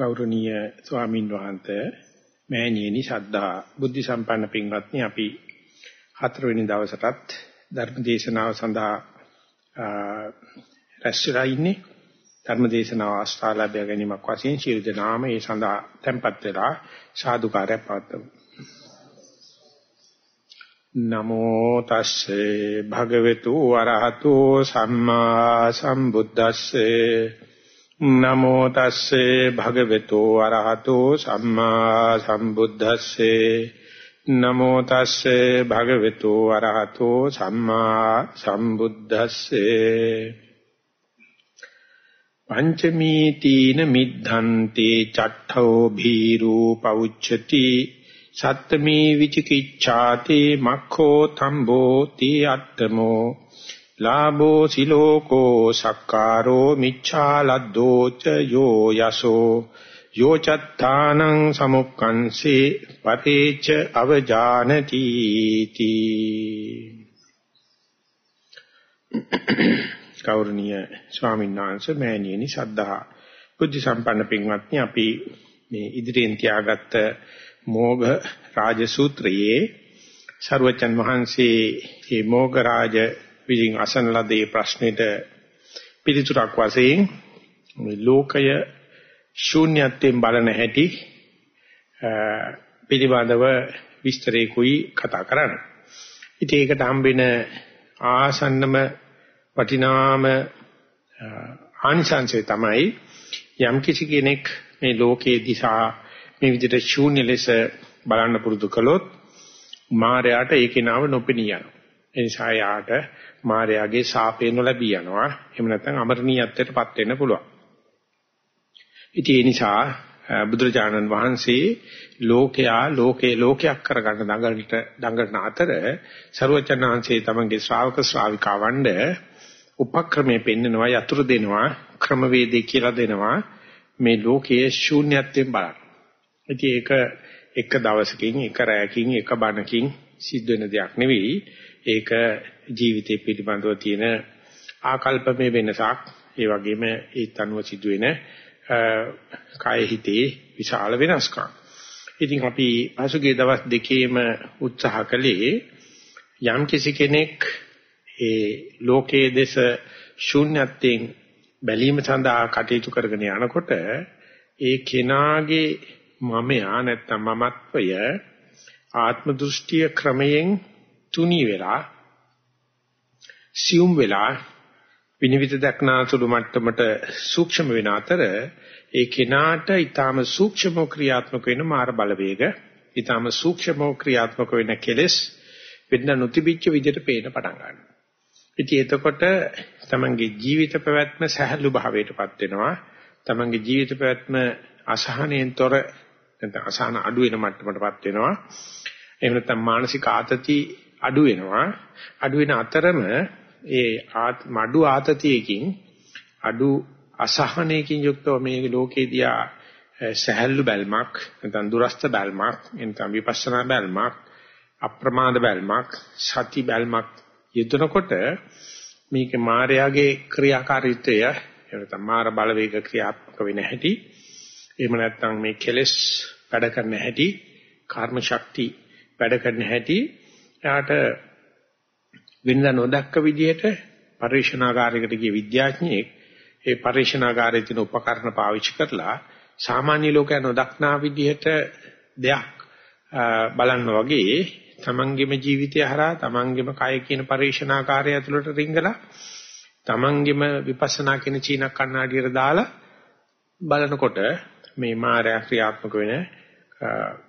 ගෞරවනීය ස්වාමින් වහන්සේ මෑණියනි ශද්ධා බුද්ධ සම්පන්න පින්වත්නි අපි හතරවෙනි දවසටත් ධර්ම දේශනාව සඳහා රැස්ලා ඉන්නේ. ධර්ම දේශනාව ආස්ථා ලැබ ගැනීමක් වශයෙන් ශිරු දනාම ඒ සඳහා tempත් වෙලා සාදුකාරය පවත්වමු. නමෝ තස්සේ භගවතු වරහතෝ සම්මා සම්බුද්දස්සේ නමෝ තස්සේ භගවතු අරහතෝ සම්මා සම්බුද්දස්සේ. නමෝ තස්සේ භගවතු අරහතෝ සම්මා සම්බුද්දස්සේ. පංචමී තීන මිද්ධන්තේ චට්ඨෝ භීරූ පෞච්ඡති. සත්තමී විචිකිච්ඡාතේ මක්ඛෝ තම්බෝ තී අට්ඨමෝ ලාභෝ සිලෝකෝ සක්කාරෝ මිච්ඡාලද්දෝ ච යෝ යසෝ යෝ චත්තානං සමුක්ඛංසේ පතේච අවජානති තී. කෞරණීය ස්වාමීන් වහන්සේ මෑණියනි සද්ධා බුද්ධ සම්පන්න පින්වත්නි අපි මේ ඉදිරියෙන් තියාගත්ත මෝඝ රාජ සූත්‍රයේ ਸਰවචන් වහන්සේ මේ මෝඝ රාජ විසින් අසන ලදී ප්‍රශ්නෙට පිළිතුරක් වශයෙන් මේ ලෝකය ශූන්‍යත්වයෙන් බලන හැටි පිළිබඳව විස්තරේකුයි කතා කරන්නේ. ඉතින් ඒකට හම්බෙන ආසන්නම වටිනාම ආනිසංසය තමයි යම් කිසි කෙනෙක් මේ ලෝකයේ දිශා මේ විදිහට ශූන්‍ය ලෙස බලන්න පුරුදු කළොත් මායයට ඒකේ නාම නොපෙනී යනවා. ඒ නිසා යාට මායාවේ සාපේන ලැබී යනවා. එහෙම නැත්නම් අමරණීයත්වයටපත් වෙන්න පුළුවන්. ඉතින් ඒ නිසා බුදුරජාණන් වහන්සේ ලෝකයා ලෝකේ ලෝකයක් කරගන්න දඟලට දඟලන අතර ਸਰවචනාංශේ තමන්ගේ ශ්‍රාවක ශ්‍රාවිකාවන්ඩ උපක්‍රමයේ පෙන්නනවා යතුරු දෙනවා ක්‍රමවේදේ කියලා දෙනවා මේ ලෝකයේ ශූන්‍යත්වයෙන් බලන්න. ඉතින් ඒක එක දවසකින් එක රැයකින් එක බණකින් සිද්ධ වෙන දෙයක් නෙවෙයි. ඒක ජීවිතය පිළිබඳව තියෙන ආකල්පමය වෙනසක් ඒ වගේම ඒ තනුව සිදුවෙන කාය හිතේ විශාල වෙනස්කම්. ඉතින් අපි පසුගිය දවස් දෙකේම උත්සාහ කළේ යම් කිසි කෙනෙක් ඒ ලෝකයේ දෙස ශූන්‍යත්වයෙන් බැලීම සඳහා කටයුතු කරගෙන යනකොට ඒ කෙනාගේ මමයා නැත්තම් මමත්වය ආත්ම දෘෂ්ටිය ක්‍රමයෙන් තුනී වෙලා සියුම් වෙලා විනිවිද දක්නාසුළු මට්ටමට සූක්ෂම වෙන අතර ඒ කෙනාට ඊටාම සූක්ෂම ක්‍රියාත්මක වෙන මාර බලවේග ඊටාම සූක්ෂම ක්‍රියාත්මක වෙන කෙලෙස් වෙන්න නොතිබිච්ච විදිහට පේන පටන් ගන්නවා. ඉතින් එතකොට තමන්ගේ ජීවිත පැවැත්ම සහැල්ලු භාවයටපත් වෙනවා. තමන්ගේ ජීවිත පැවැත්ම අසහනෙන් තොර නැත්නම් අසහන අඩු වෙන මට්ටමටපත් වෙනවා. එහෙම නැත්නම් මානසික ආතති අඩු වෙනවා. අඩු වෙන අතරම ඒ මඩු ආතතියකින් අඩු අසහනයකින් යුක්තව මේ ලෝකේදියා සහැල්ලු බැල්මක් නැත්නම් දුරස්ත බැල්මක් නැත්නම් විපස්සනා බැල්මක් අප්‍රමාද බැල්මක් සති බැල්මක් යෙදෙනකොට මේක මායාවේ ක්‍රියාකාරීත්වය එහෙම මාර බලවේග ක්‍රියාත්මක වෙන හැටි එහෙම නැත්නම් මේ කෙලෙස් වැඩ කරන හැටි කර්ම ශක්ති වැඩ කරන හැටි එයාට වෙනදා නොදක්ක විදිහට පරිශනාගාරයකට ගිය විද්‍යාඥයෙක් ඒ පරිශනාගාරයේ තියෙන උපකරණ පාවිච්චි කරලා සාමාන්‍ය ලෝකයා නොදක්නා විදිහට දෙයක් බලන්න වගේ තමන්ගේම ජීවිතය හරහා තමන්ගේම කය කියන පරිශනාකාරය ඇතුළට රිංගලා තමන්ගේම විපස්සනා කියන චීන කණ්ණාඩියට දාලා බලනකොට මේ මායя ක්‍රියාත්මක වෙන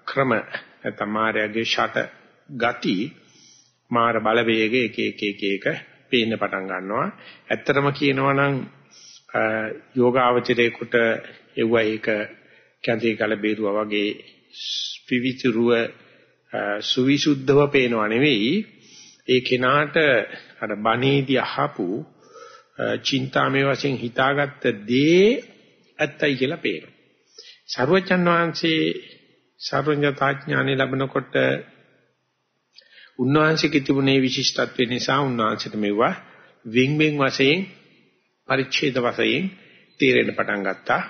ක්‍රම නැත්නම් මායාගේ ෂට ගති මාර බලවේග එක එක එක එක පේන්න පටන් ගන්නවා. ඇත්තටම කියනවා නම් යෝගාවචරයේකට එවුව ඒක කැඳේ කල බේරුවා වගේ පිවිතුරුව සුවිසුද්ධව පේනව නෙවෙයි ඒ කෙනාට අර බණේදී අහපු චින්තාමේ වශයෙන් හිතාගත්ත දේ ඇත්තයි කියලා පේනවා. සර්වචන් වහන්සේ සර්වඥතා ඥානෙ ලැබනකොට උන්වහන්සේගේ තිබුණේ විශිෂ්ටත්වය නිසා උන්වහන්සේට මෙවුවා වින් වින් වශයෙන් පරිච්ඡේද වශයෙන් තීරෙන්න පටන් ගත්තා.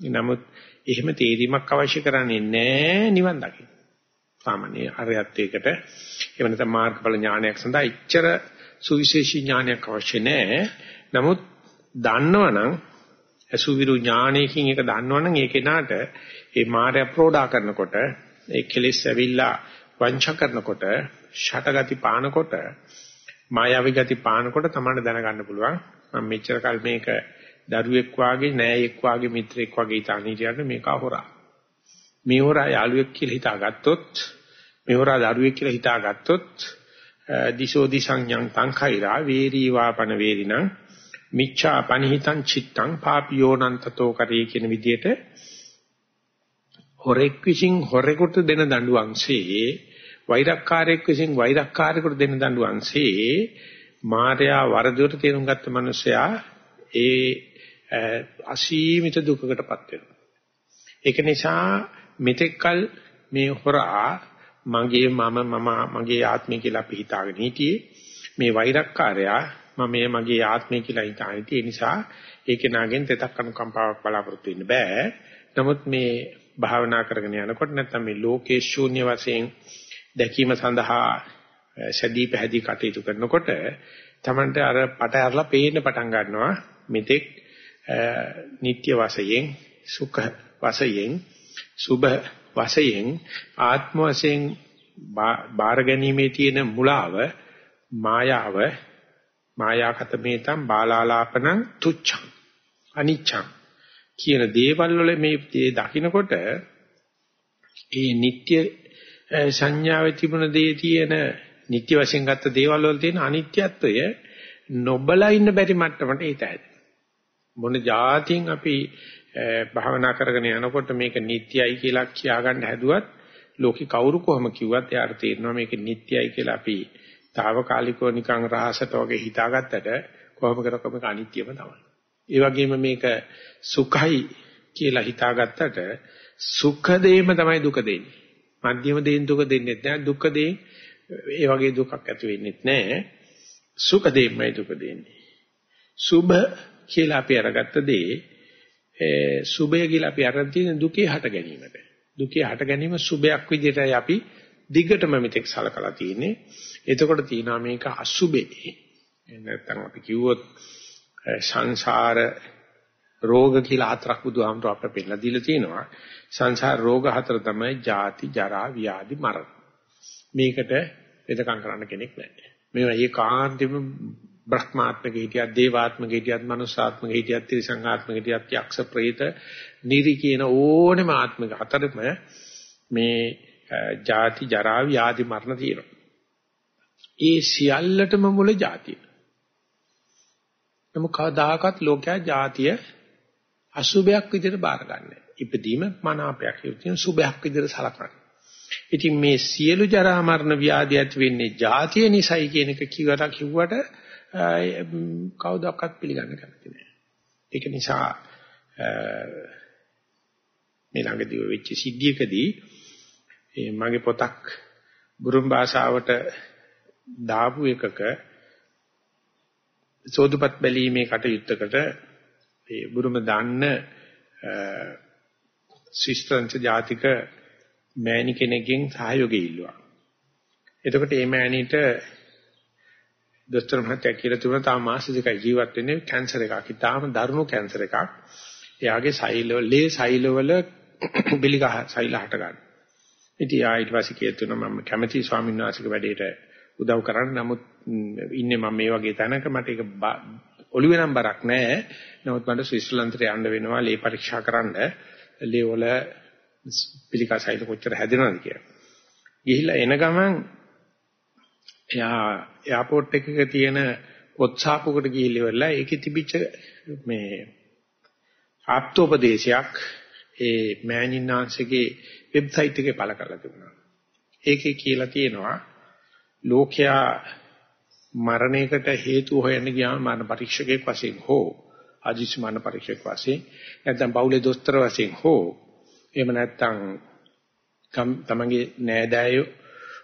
නමුත් එහෙම තේරීමක් අවශ්‍ය කරන්නේ නැහැ නිවන් දකින්න. සාමාන්‍ය අරයත් එකට එහෙම නැත්නම් මාර්ගඵල ඥානයක් සඳහා ඉච්ඡර සුවිශේෂී ඥානයක් අවශ්‍ය නැහැ. නමුත් දන්නවනම් අසුවිරු ඥානයකින් ඒක දන්නවනම් ඒ කෙනාට ඒ මාය ප්‍රෝඩා කරනකොට ඒ කෙලෙස් ඇවිල්ලා වංච කරනකොට ෂටගති පානකොට මායාවී ගති පානකොට තමයි දැනගන්න පුළුවන්. මම මෙච්චර කල් මේක දරුවෙක් වාගේ නෑයෙක් වාගේ මිත්‍රෙක් වාගේ ඉතාලි කියන්නේ මේක හොරා මේ හොරා යාළුවෙක් කියලා හිතාගත්තොත් මේ හොරා දරුවෙක් කියලා හිතාගත්තොත් දිසෝ දිසංඥං තංඛෛරා වේරී වාපන වේරිණං මිච්ඡා පනිහිතං චිත්තං පාපියෝනන්තතෝ කරේ කියන විදිහට හොරෙක් විසින් හොරෙකුට දෙන දඬුවම්සේ වෛරක්කාරයෙක් විසින් වෛරක්කාරයෙකුට දෙන දඬුවම්සේ මාර්යා වරදුවට තේරුම් ගත්ත මිනිසයා ඒ අසීමිත දුකකටපත් වෙනවා. ඒක නිසා මෙතෙක්කල් මේ හොරා මගේ මම මම මගේ ආත්මය කියලා අපි හිතාගෙන හිටියේ මේ වෛරක්කාරයා මම මගේ ආත්මය කියලා හිතාගෙන හිටියේ ඒ නිසා ඒකේ නාගෙන් තෙතක් අනුකම්පාවක් බලාපොරොත්තු වෙන්න බෑ. නමුත් මේ භාවනා කරගෙන යනකොට නැත්නම් මේ ලෝකේ ශූන්‍ය වශයෙන් දැකීම සඳහා සැදී පැහැදී කටයුතු කරනකොට තමන්ට අර පට ඇරලා පේන්න පටන් ගන්නවා මෙතෙක් නিত্য වශයෙන් සුඛ වශයෙන් සුභ වශයෙන් ආත්ම වශයෙන් බාර ගැනීමේ තියෙන මුලාව මායාව මායාකතමේතම් බාලාලාපනං තුච්ඡං අනිච්ඡං කියන දේවල් වල මේ දකින්නකොට ඒ නিত্য සංඥාවේ තිබුණ දේ තියෙන නිත්‍ය වශයෙන් ගත්ත දේවල් වල තියෙන අනිත්‍යත්වය නොබලා ඉන්න බැරි මට්ටමට ඊට හැදෙනවා. මොන જાතියින් අපි භාවනා කරගෙන යනකොට මේක නිත්‍යයි කියලා කියාගන්න හැදුවත් ලෝකේ කවුරු කොහොම කිව්වත් එයාට තේරෙනවා මේක නිත්‍යයි කියලා අපි తాවකාලිකව නිකන් රහසට වගේ හිතාගත්තට කොහොම කරොත් මේක අනිත්‍යම තමයි. ඒ වගේම මේක සුඛයි කියලා හිතාගත්තට සුඛ දෙයම තමයි දුක දෙන්නේ. මධ්‍යම දෙයින් දුක දෙන්නේ නැහැ. දුක්ඛ දෙයින් ඒ වගේ දුකක් ඇති වෙන්නේ නැහැ. සුඛ දෙයින්මයි දුක දෙන්නේ. සුභ කියලා අපි අරගත්ත දේ සුභය කියලා අපි අරන් තියෙන දුකේ හට ගැනීමට. දුකේ හට ගැනීම සුභයක් විදිහටයි අපි දිගටම මෙතෙක් සලකලා තියෙන්නේ. එතකොට තියෙනවා මේක අසුභේ. නැත්නම් අපි කිව්වොත් සංසාර රෝග කියලා හතරක් බුදුහාමුදුර අපට පෙන්නලා දීලා තියෙනවා. සංසාර රෝග හතර තමයි ජාති, ජරා, ව්‍යාධි, මරණ. මේකට වෙදකම් කරන්න කෙනෙක් නැහැ. මේවා ඒකාන්තෙම බ්‍රහ්මාත්මක හිටියත්, දේවාත්මක හිටියත්, මනුස්සාත්මක හිටියත්, ත්‍රිසංඝාත්මක හිටියත්, යක්ෂ ප්‍රේත, නිරි කියන ඕනෙම ආත්මික හතරම මේ ජාති, ජරා, ව්‍යාධි, මරණ තියෙනවා. ඒ සියල්ලටම මුල ජාතිය. නමුත් කවදාකවත් ලෝකයා ජාතිය අසුභයක් විදිහට බාරගන්නේ. ඉපදීම මනාපයක් කියන සුභයක් විදිහට සලකන්නේ. ඉතින් මේ සියලු ජරා මරණ ව්‍යාධි ඇති වෙන්නේ ජාතිය නිසයි කියන එක කිව්වට කිව්වට කවුදක්වත් පිළිගන්න කැමති නෑ. ඒක නිසා මේ ළඟදී වෙච්ච සිද්ධියකදී මගේ පොතක් බුරුම් භාෂාවට දාපු එකක සෝදුපත් බැලීමේ කටයුත්තකට ඒ බුරුම දාන්න ශිෂ්ටංශ ජාතික මෑණි කෙනෙක්ගෙන් සහයෝගය ඉල්ලුවා. එතකොට මේ මෑණිට දොස්තර මහත්තයා කියලා තිබුණා තාම මාස දෙකයි ජීවත් වෙන්නේ කැන්සර් එකක්. ඊටාම දරුණු කැන්සර් එකක්. එයාගේ සෛලවල ලේ සෛලවල බිලිගහ සෛල හට ගන්න. ඉතින් ආ ඊට පස්සේ කියතුණා මම කැමැති ස්වාමීන් වහන්සේගේ වැඩේට උදව් කරන්න. නමුත් ඉන්නේ මම මේ වගේ තැනක මට ඒක ඔළුවේ නම් බරක් නැහැ. නමුත් මට ස්විස්ලන්තයට යන්න වෙනවා ලේ පරීක්ෂා කරන්න. ලේ වල පිළිකා සෛල කොච්චර හැදෙනවද කියලා. ගිහිල්ලා එන ගමන් එයා එයාපෝට් එකක තියෙන පොත්සාපුවකට ගිහිල්ලා ඉවරලා ඒකේ තිබිච්ච මේ ආප්තෝපදේශයක් ඒ මෑනින්නාංශගේ වෙබ්සයිට් එකේ පළ කරලා තිබුණා. ඒකේ කියලා තියෙනවා ලෝකයා මරණයකට හේතු හොයන්න ගියාම මරණ පරීක්ෂකෙක් වශයෙන් හෝ අදිසි මරණ පරීක්ෂකෙක් වශයෙන් නැත්නම් බෞලේ දොස්තර වශයෙන් හෝ එහෙම නැත්නම් තමන්ගේ නෑදෑයෝ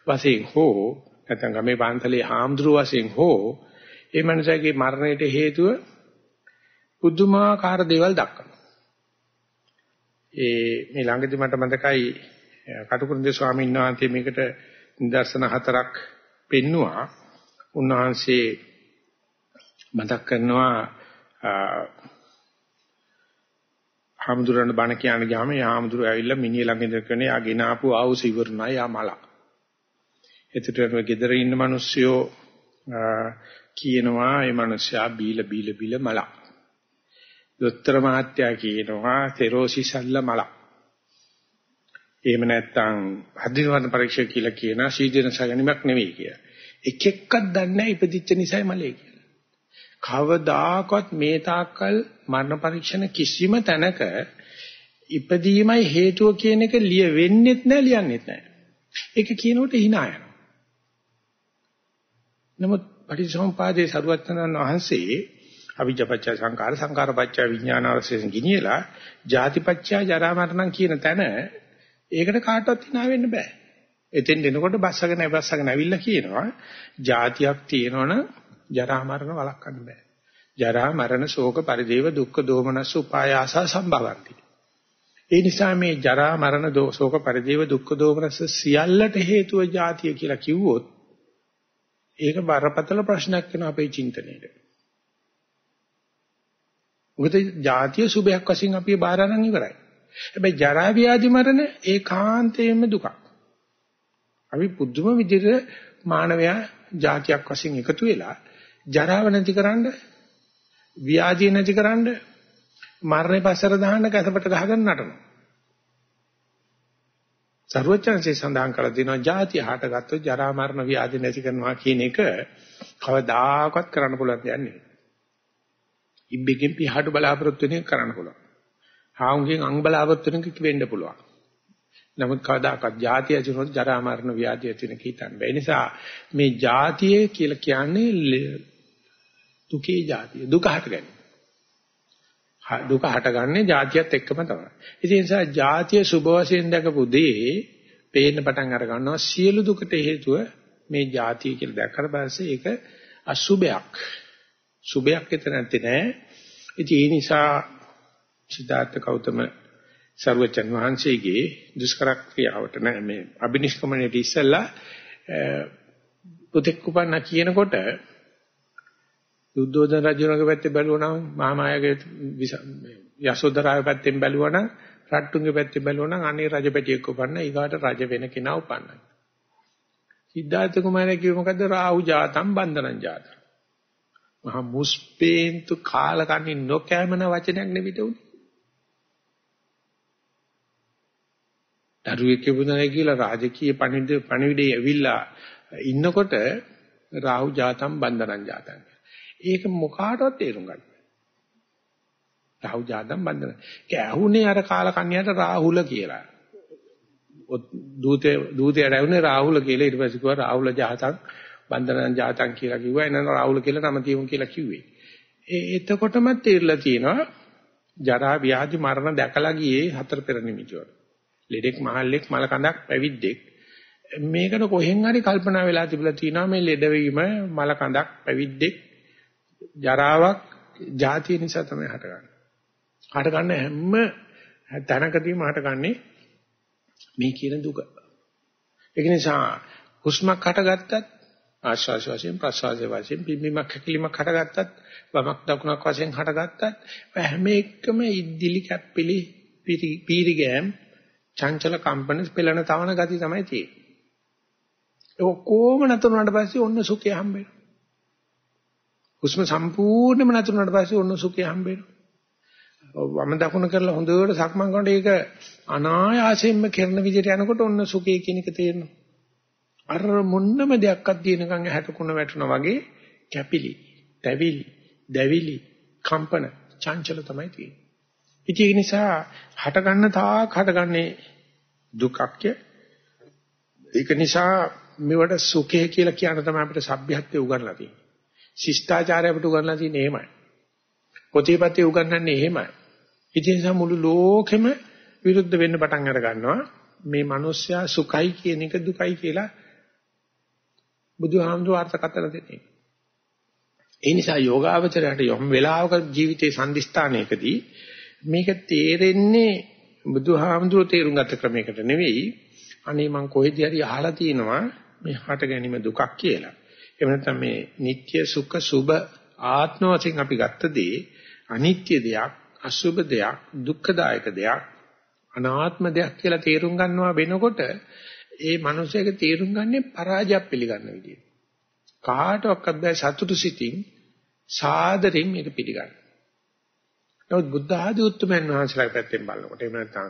වශයෙන් හෝ නැත්නම් ගමේ පාන්සලේ හාමුදුරුව වශයෙන් හෝ ඒ මනුස්සයාගේ මරණයට හේතුව පුදුමාකාර දේවල් දක්වනවා. ඒ මේ ළඟදි මට මතකයි කටුකුරුන්දේ ස්වාමීන් වහන්සේ මේකට නිදර්ශන හතරක් පෙන්නවා. උන්වහන්සේ මතක් කරනවා හාමුදුරන් බණ කියන ගාම යාමුදුර ඇවිල්ලා මිනිහ ළඟ ඉඳලා කියන්නේ යා ගෙන ආපු ආවුස ඉවරුණා යා මල. එතකොට ගෙදර ඉන්න මිනිස්සුયો කියනවා මේ මිනිස්සයා බීල බීල බීල මල. දොස්තර මහත්තයා කියනවා තෙරෝසිසල්ල මල. එහෙම නැත්නම් හදිනවන පරීක්ෂා කියලා කියන සීදීන සගනිමක් නෙවෙයි කියලා. එක එක්කක් දන්නේ නැහැ ඉපදිච්ච නිසායි මලේ කියලා. කවදාකවත් මේ තාක්කල් මරණ පරීක්ෂණ කිසිම තැනක ඉපදීමයි හේතුව කියන එක ලිය වෙන්නෙත් නැහැ ලියන්නෙත් නැහැ. ඒක කියනකොට hina යනවා. නමුත් පටිච්චසමුපාදයේ සරුවචනන් වහන්සේ අවිජ්ජපච්චය සංකාර සංකාරපච්චය විඥානවශයෙන් ගිනියලා ජාතිපච්චය ජරා මරණ කියන තැන ඒකට කාටවත් hina වෙන්න බෑ. එතෙන් දෙනකොට බස්සගෙන බස්සගෙන ඇවිල්ලා කියනවා ජාතියක් තියෙනවනම් ජරා මරණ වළක්වන්න බෑ. ජරා මරණ ශෝක පරිදේව දුක්ඛ දෝමනස් උපායාස සම්භවಂತಿ. ඒ නිසා මේ ජරා මරණ ශෝක පරිදේව දුක්ඛ දෝමනස් සියල්ලට හේතුව ජාතිය කියලා කිව්වොත් ඒක බරපතල ප්‍රශ්නයක් වෙන අපේ චින්තනයේට. මොකද ජාතිය සුභයක් වශයෙන් අපි බාර අරන් ඉවරයි. හැබැයි ජරා ව්‍යාධි මරණ ඒකාන්තයෙන්ම දුකක්. අපි පුදුම විදිහට මානවයා ජාතියක් වශයෙන් එකතු වෙලා ජරාව නැතිකරන්න ව්‍යාධිය නැතිකරන්න මරණය පස්සට දාන්න කැතපට ගහගෙන නටනවා. සර්වචන්සේ සඳහන් කළ දිනවා ජාතිය හටගත්තොත් ජරා මරණ ව්‍යාධි නැති කරනවා කියන එක කවදාකවත් කරන්න පුළුවන් දෙයක් නෙවෙයි. ඉබ්බෙකින් පිහාට බලාපොරොත්තු වෙන එක කරන්න පුළුවන්. හාවුන්ගෙන් අං බලාපොරොත්තු වෙන එක වෙන්න පුළුවන්. නමුත් කවදාකවත් ජාතිය ඇතිවෙනොත් ජරා මරණ ව්‍යාධිය ඇති වෙන කීතන් බෑ. ඒ නිසා මේ ජාතිය කියලා කියන්නේ දුකේ ජාතිය. දුක හටගන්නේ. දුක හටගන්නේ ජාතියත් එක්කම තමයි. ඒ නිසා ජාතිය සුභ වශයෙන් දැකපු දේ පේන්න පටන් අර ගන්නවා සියලු දුකට හේතුව මේ ජාතිය කියලා දැක්කට පස්සේ ඒක අසුභයක්. සුභයක් එතන නැත්තේ නෑ. ඉතින් ඒ නිසා සිතාර්ථ කෞතම සර්වචන් වහන්සේගේ දුෂ්කර ක්‍රියාවට නෑ මේ අබිනිෂ්ක්‍මණයට ඉස්සෙල්ලා පුතෙක් උපන්න කියනකොට යුද්ධෝදන රජුණගේ පැත්තේ බැලුවා නම් මහාමායාගේ යසෝදරාගේ පැත්තෙන් බැලුවා නම් රට්ටුන්ගේ පැත්තේ බැලුවා නම් අනේ රජපැටියෙක් උපන්න ඊගාට රජ වෙන කෙනා උපන්නයි. සිද්ධාර්ථ කුමාරයා කිව්ව මොකද්ද රාහු ජාතම් බන්ධනං ජාතම්. මහා මුස්පේන්තු කාලකන්ණි නොකෑමන වචනයක් නෙවිත උනේ. දරුවෙක් කිව්වනේ කියලා රාජකීය පණිවිඩ පණිවිඩේ ඇවිල්ලා ඉන්නකොට රාහු ජාතම් බන්ධනං ජාතම්. ඒක මොකාටවත් තේරුම් ගන්න. රාහු ජාතම් බන්ධන. ඒක ඇහුනේ අර කාලකන්‍යාට රාහුල කියලා. දූතේ දූතයට ඇහුනේ රාහුල කියලා ඊට පස්සේ කිව්වා රාහුල ජාතම් බන්ධනං ජාතම් කියලා කිව්වා. එනනම් රාහුල කියලා නම තියමු කියලා කිව්වේ. ඒ එතකොටම තේරලා තියෙනවා ජරා ව්‍යාධි මරණ දැකලා ගියේ හතර පෙර නිමිතිවල. ලෙඩෙක් මහල්ලෙක් මල කඳක් පැවිද්දෙක් මේකට කොහෙන් හරි කල්පනා වෙලා තිබුණා තියෙනවා මේ ලෙඩවීම මල කඳක් පැවිද්දෙක් ජරාවක් ಜಾතිය නිසා තමයි හටගන්නේ. හටගන්න හැම තැනකදීම හටගන්නේ මේ කියන දුක. ඒක නිසා හුස්මක් හටගත්තත් ආශ්වාස වශයෙන් ප්‍රශ්වාස වශයෙන් පිම්බීමක් හැකිලිමක් හටගත්තත් වමක් දකුණක් වශයෙන් හටගත්තත් හැම එකම ඉද්දිලි කැප්පිලි පීරිගෑම් චංචල කම්පන පෙළෙන තවන ගති තමයි තියෙන්නේ. ඒ ඔක්කොම නතරුනාට පස්සේ ඔන්න සුඛය හම්බ වෙනවා. හුස්ම සම්පූර්ණයෙන්ම නතරුනාට පස්සේ ඔන්න සුඛය හම්බ වෙනවා. වම දකුණ කරලා හොඳට සක්මන් කරනකොට ඒක අනායාසයෙන්ම කරන විදිහට යනකොට ඔන්න සුඛය කියන එක තේරෙනවා. අර මොන්නම දෙයක්වත් දිනකන් හැටකුණ වැටුණා වගේ කැපිලි, තැවිලි, දැවිලි, කම්පන, චංචල තමයි තියෙන්නේ. ඉතින් ඒ නිසා හට ගන්න තාක් හටගන්නේ දුකක්ය. ඒක නිසා මේවට සුඛය කියලා කියන තමයි අපිට සભ્યත්වයේ උගන්ලා තියෙන්නේ. ශිෂ්ටාචාරය අපිට උගන්ලා තියෙන්නේ එහෙමයි. පොතේපතේ උගන්වන්නේ එහෙමයි. ඉතින් නිසා මුළු ලෝකෙම විරුද්ධ වෙන්න පටන් අර ගන්නවා. මේ මිනිස්සයා සුඛයි කියන එක දුකයි කියලා බුදුහාමුදුර අර්ථකථන දෙන්නේ. ඒ නිසා යෝගාවචරයට යම් වෙලාවක ජීවිතේ සම්දිස්ථානයකදී මේක තේරෙන්නේ බුදුහාමුදුරුවෝ තේරුම් ගත්ත ක්‍රමයකට නෙවෙයි අනේ මං කොහෙදී හරි අහලා තියෙනවා මේ හට ගැනීම දුකක් කියලා. එහෙම නැත්නම් මේ නিত্য සුඛ සුබ ආත්ම වශයෙන් අපි ගත්ත දේ අනිත්‍ය දෙයක්, අසුබ දෙයක්, දුක්ඛදායක දෙයක්, අනාත්ම දෙයක් කියලා තේරුම් ගන්නවා වෙනකොට ඒ මනුස්සයාගේ තේරුම් ගන්නේ පරාජයක් පිළිගන්න විදියට. කාටවත් බෑ සතුටු සිතින් සාදරෙන් මේක පිළිගන්න. නමුත් බුද්ධ ආදී උත්තරමයන් වහන්සේලා පැත්තෙන් බලනකොට එහෙම නැත්නම්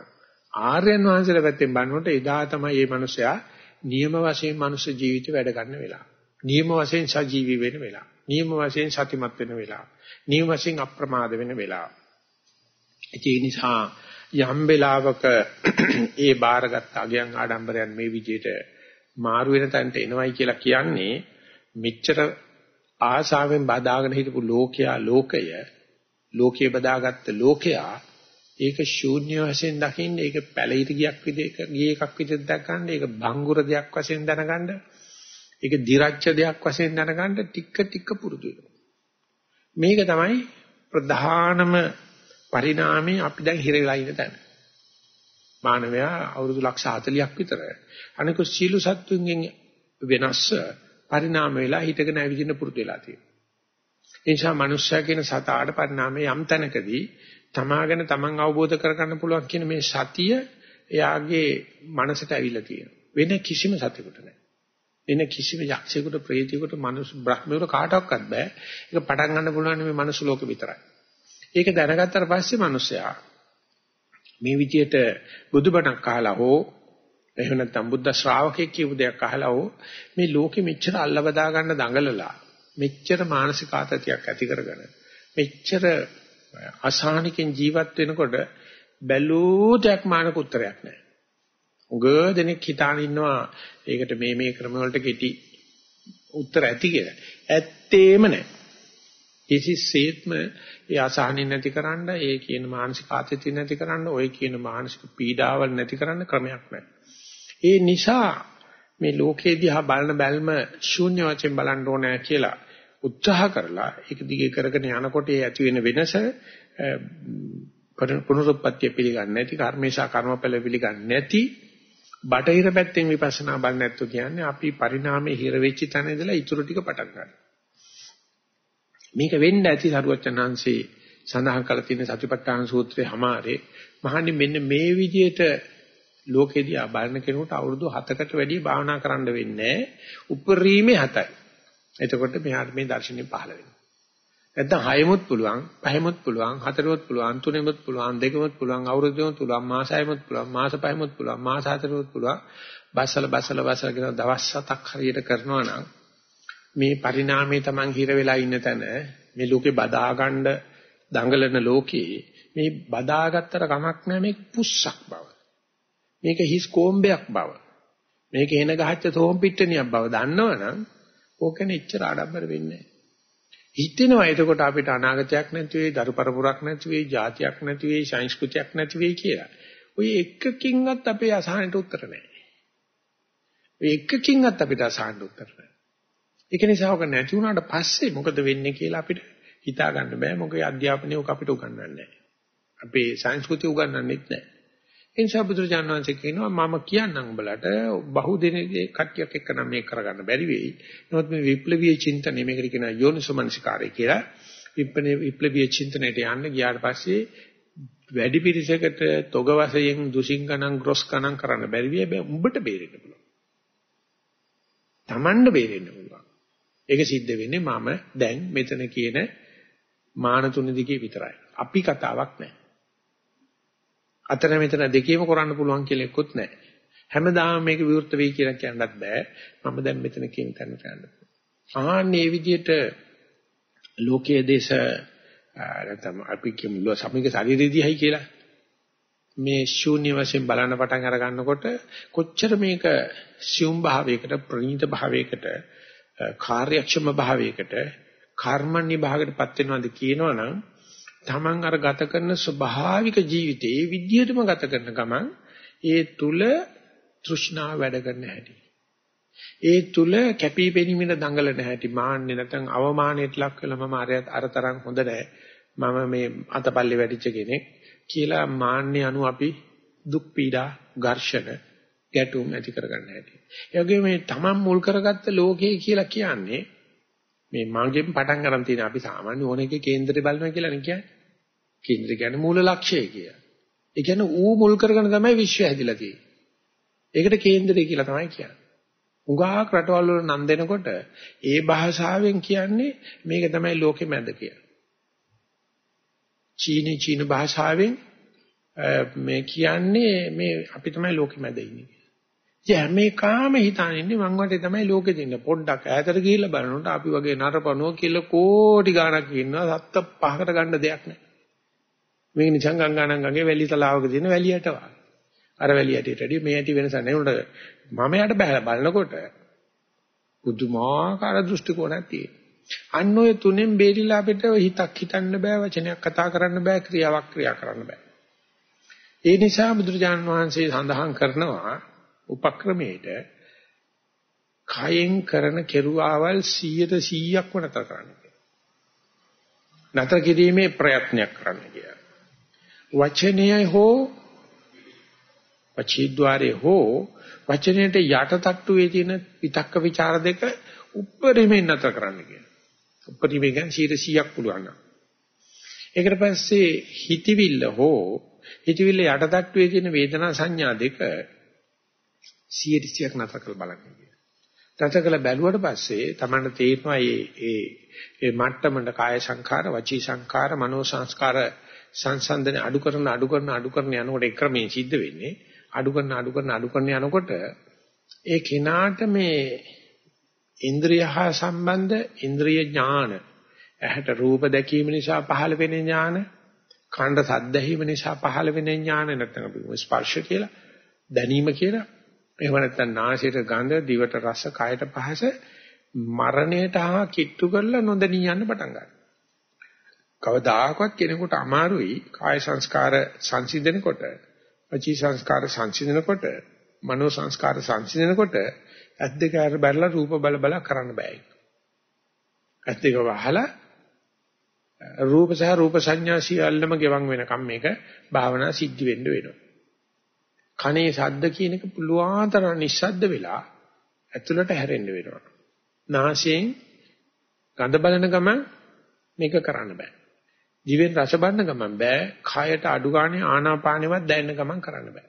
ආර්යයන් වහන්සේලා පැත්තෙන් බලනකොට එදා තමයි මේ මනුස්සයා නියම වශයෙන් මනුස්ස ජීවිත වැඩ ගන්න වෙලාව. නියම වශයෙන් සජීවී වෙන වෙලාව. නියම වශයෙන් සතිමත් වෙන වෙලාව. නියම වශයෙන් අප්‍රමාද වෙන වෙලාව. ඒ නිසා යම් වෙලාවක ඒ බාරගත් අගයන් ආඩම්බරයන් මේ විදිහට මාරු වෙන තැනට එනවයි කියලා කියන්නේ මෙච්චර ආසාවෙන් බදාගෙන හිටපු ලෝකයා ලෝකය ලෝකේ බදාගත්ත ලෝකයා ඒක ශූන්‍ය වශයෙන් දකින්න ඒක පැලිර ගියක් විදිහක ගිය එකක් විදිහට දක්වන්න ඒක භංගුර දෙයක් වශයෙන් දැනගන්න ඒක දිරච්ච දෙයක් වශයෙන් දැනගන්න ටික ටික පුරුදු මේක තමයි ප්‍රධානම පරිණාමය අපි දැන් හිර වෙලා ඉන්න තැන. මානවයා අවුරුදු ලක්ෂ 40ක් විතර අනිකුත් සීල සත්තුන්ගෙන් වෙනස් පරිණාම වෙලා හිටගෙන ඇවිදින්න පුරුදු වෙලා තියෙනවා. ඒ නිසා මනුෂ්‍යයා කියන සතාට පරිණාමයේ යම් තැනකදී තමාගෙන තමන් අවබෝධ කරගන්න පුළුවන් කියන මේ සතිය එයාගේ මනසට ඇවිල්ලා තියෙනවා. වෙන කිසිම සතෙකුට නැහැ. වෙන කිසිම යක්ෂයෙකුට ප්‍රේතයෙකුට මනුස්ස බ්‍රහ්මයෙකුට කාටවත් බෑ. ඒක පටන් ගන්න පුළුවන් මේ මනුස්ස ලෝකෙ විතරයි. ඒක දැනගත්තට පස්සේ මිනිස්සයා මේ විදියට බුදුබණක් අහලා හෝ එහෙම නැත්නම් බුද්ධ ශ්‍රාවකෙක් කියපු දෙයක් අහලා හෝ මේ ලෝකෙ මෙච්චර අල්ලවදා ගන්න දඟලලා මෙච්චර මානසික ආතතියක් ඇති කරගෙන මෙච්චර අසහනිකින් ජීවත් වෙනකොට බැලූටයක් මානක උත්තරයක් නැහැ. උග දෙනෙක් හිතාන ඉන්නවා ඒකට මේ මේ ක්‍රම වලට කෙටි උත්තර ඇති කියලා. ඇත්තේම නැහැ. කිසිසේත්ම ඒ අසහනින් නැතිකරන්න, ඒ කියන මානසික ආතතිය නැතිකරන්න, ওই කියන මානසික පීඩාවල් නැතිකරන්න ක්‍රමයක් නැහැ. ඒ නිසා මේ ලෝකේ දිහා බලන බැල්ම ශූන්‍ය වශයෙන් බලන්න ඕනේ කියලා උත්සාහ කරලා ඒක දිගේ කරගෙන යනකොට ඒ ඇති වෙන වෙනස පුනරුත්පත්ති පිළිගන්නේ නැති කර්මේශා කර්මඵල පිළිගන්නේ නැති බටහිර පැත්තෙන් විපස්සනා බලන්නේ නැත්තු කියන්නේ අපි පරිණාමයේ හිර වෙච්ච තැන ඉඳලා ඊටු ටික පටන් ගන්නවා. මේක වෙන්න ඇති සරුවචනංශේ සඳහන් කරලා තියෙන සතිපට්ඨාන සූත්‍රයේ හැමාරේ මහන්නේ මෙන්න මේ විදිහට ලෝකෙදී බලන කෙනෙකුට අවුරුදු 7කට වැඩිය භාවනා කරන්න වෙන්නේ උපරිමේ 7යි. එතකොට මෙහාට මේ දර්ශනේ පහළ වෙනවා. නැත්නම් 6මුත් පුළුවන්, 5මුත් පුළුවන්, 4මුත් පුළුවන්, 3මුත් පුළුවන්, 2මුත් පුළුවන්, අවුරුද්දෙමුත් පුළුවන්, මාස 6මුත් පුළුවන්, මාස 5මුත් පුළුවන්, මාස 4මුත් පුළුවන්. බස්සල බස්සල බස්සල කියන දවස් 7ක් හරියට කරනවා නම් මේ පරිණාමයේ Taman හිර වෙලා ඉන්න තැන මේ ලෝකේ බදාගන්න දඟලන ලෝකේ මේ බදාගත්තර කමක් නැහැ මේක පුස්සක් බව. මේක හිස් කොම්බයක් බව. මේක එන ගහච්ච තෝම් පිට්ටනියක් බව දන්නවනම් ඕකනේ එච්චර ආඩම්බර වෙන්නේ හිතෙනවා එතකොට අපිට අනාගතයක් නැති වෙයි, දරුපරපුරක් නැති වෙයි, ජාතියක් නැති වෙයි, සංස්කෘතියක් නැති වෙයි කියලා. ඔය එකකින්වත් අපේ අසහනට උත්තර නැහැ. ඔය එකකින්වත් අපිට අසහනට උත්තර නැහැ. ඒක නිසා ඔක නැති වුණාට පස්සේ මොකද වෙන්නේ කියලා අපිට හිතා ගන්න බෑ. මොකද අධ්‍යාපනය ඔක අපිට උගන්වන්නේ නැහැ. අපේ සංස්කෘතිය උගන්වන්නෙත් නැහැ. ඒ නිසා බුදුරජාණන් වහන්සේ කියනවා මම කියන්නම් උඹලට බහු දිනේ කට්ටියක් එක්ක නම් මේක කරගන්න බැරි වෙයි. නමුත් මේ විප්ලවීය චින්තනය මේකට කියනවා යෝනිසෝමනසිකාරය කියලා. විප්ලවීය විප්ලවීය චින්තනයට යන්න ගියාට පස්සේ වැඩි පිරිසකට තොග වශයෙන් දුසින් ගණන් ග්‍රොස් ගණන් කරන්න බැරි වෙයි. හැබැයි උඹට බේරෙන්න පුළුවන්. Tamanne බේරෙන්න පුළුවන්. ඒක සිද්ධ වෙන්නේ මම දැන් මෙතන කියන මාන තුන දිගේ විතරයි. අපි කතාවක් නැහැ. අතන මෙතන දෙකේම කරන්න පුළුවන් කියලා එක්කොත් නැහැ. හැමදාම මේක විවෘත වෙයි කියලා කියන්නත් බෑ. මම දැන් මෙතන කියන තැනට යන්න. ආන්නේ විදිහට ලෝකයේ දේශ නැත්නම් අපි කියමු සමික ශරීරයේදීයි කියලා. මේ ශූන්‍ය වශයෙන් බලන්න පටන් අර ගන්නකොට කොච්චර මේක සියුම් භාවයකට ප්‍රණීත භාවයකට කාර්යක්ෂම භාවයකට කර්මණ්‍ය භාවයකටපත් වෙනවද කියනවනම් Taman අර ගත කරන ස්වභාවික ජීවිතේ ඒ විදිහටම ගත කරන ගමන් ඒ තුල තෘෂ්ණාව වැඩ කරන හැටි. ඒ තුල කැපිපෙනීමේ දඟලන හැටි මාන්නේ නැත්නම් අවමානයට ලක් වෙලා මම අර අර තරම් හොඳ නැහැ. මම මේ අතපල්ලේ වැඩිච්ච කෙනෙක් කියලා මාන්නේ අනු අපි දුක් පීඩා ඝර්ෂණ ගැටුම් ඇති කරගන්න හැටි. ඒ වගේම මේ තමන් මුල් කරගත්ත ලෝකය කියලා කියන්නේ මේ මගෙන් පටන් ගන්න තියෙන අපි සාමාන්‍ය ඕන එකේ කේන්දරේ බලනවා කියලා නේ කියන්නේ. කේන්ද්‍රය කියන්නේ මූල ලක්ෂ්‍යය කියලා. ඒ කියන්නේ ඌ මුල් කරගෙන තමයි විශ්වය හැදිලා තියෙන්නේ. ඒකට කේන්දරය කියලා තමයි කියන්නේ. උගාක් රටවල් වල නම් දෙනකොට ඒ භාෂාවෙන් කියන්නේ මේක තමයි ලෝකෙ මැද කියලා. චීනී චීන භාෂාවෙන් මේ කියන්නේ මේ අපි තමයි ලෝකෙ මැද ඉන්නේ. ඉතින් මේ කාම හිතාන ඉන්නේ මං වටේ තමයි ලෝකෙ දින්න. පොඩ්ඩක් ඈතට ගිහිල්ලා බලනකොට අපි වගේ නරපණුව කියලා කෝටි ගාණක් ඉන්නවා. සත්ත පහකට ගන්න දෙයක් නැහැ. මේක නිකන් ගංගානම් ගඟේ වැලි තලාවක තියෙන වැලියට වගේ. අර වැලියටට වැඩිය මේ ඇති වෙනස නැහැ. උන්ට මම යට බහලා බලනකොට පුදුමාකාර දෘෂ්ටි කෝණයක් තියෙනවා. අන්න ඔය තුනෙන් බේරිලා අපිට හිතක් හිතන්න බෑ වචනයක් කතා කරන්න බෑ ක්‍රියාවක් ක්‍රියා කරන්න බෑ. ඒ නිසා බුදුරජාණන් වහන්සේ සඳහන් කරනවා උපක්‍රමයේට කයෙන් කරන කෙරුවාවල් 100ට 100ක්ම නතර කරන්න කියලා. නතර කිරීමේ ප්‍රයත්නයක් කරන්න කියලා. වචනයයි හෝ වචීද්්වාරේ හෝ වචනයට යටටට්ටුවේ තියෙන විතක්ක ਵਿਚාර දෙක උප්පරිමෙන් නතර කරන්න කියලා. උපරිමයෙන් 100ක් පුළුවන් නම්. ඒකට පස්සේ හිතවිල්ල හෝ හිතවිල්ල යටටට්ටුවේ තියෙන වේදනා සංඥා දෙක 100ක් නතර කරලා බලන්න කියලා. නතර කරලා බැලුවට පස්සේ Tamanට තේරෙනවා මේ ඒ ඒ මට්ටමකට කාය සංඛාර, වචී සංඛාර, මනෝ සංස්කාර සංසන්දන අඩු කරන අඩු කරන අඩු කරන යනකොට ඒ ක්‍රමයෙන් සිද්ධ වෙන්නේ අඩු කරන අඩු කරන අඩු කරන යනකොට ඒ කෙනාට මේ ඉන්ද්‍රිය හා සම්බන්ධ ඉන්ද්‍රිය ඥාන ඇහැට රූප දැකීම නිසා පහළ වෙන ඥාන කණ්ඩ සද්ද ඇහිම නිසා පහළ වෙන ඥාන නැත්නම් අපි ස්පර්ශ කියලා දැනීම කියලා එහෙම නැත්නම් නාසයට ගඳ දිවට රස කයට පහස මරණයට හා කිට්ටු කරලා නොදැනී යන්න පටන් ගන්නවා කවදාකවත් කෙනෙකුට අමාරුයි කාය සංස්කාර සංසිඳනකොට, වචී සංස්කාර සංසිඳනකොට, මනෝ සංස්කාර සංසිඳනකොට ඇස් දෙක අර බැලලා රූප බල බල කරන්න බෑ. ඇස් දෙක වහලා රූප සහ රූප සංඥා සියල්ලම ගෙවන් වෙනකම් මේක භාවනා සිද්ධ වෙන්න වෙනවා. කනේ ශබ්ද කියන එක පුළුවන් තරම් නිස්සද්ද වෙලා ඇතුළට හැරෙන්න වෙනවා. නාසයෙන් ගඳ බලන ගමන් මේක කරන්න බෑ. දිවෙන් රස බලන්න ගමන් බෑ. කයට අඩු ගානේ ආනාපානෙවත් දැනෙන්න ගමන් කරන්න බෑ.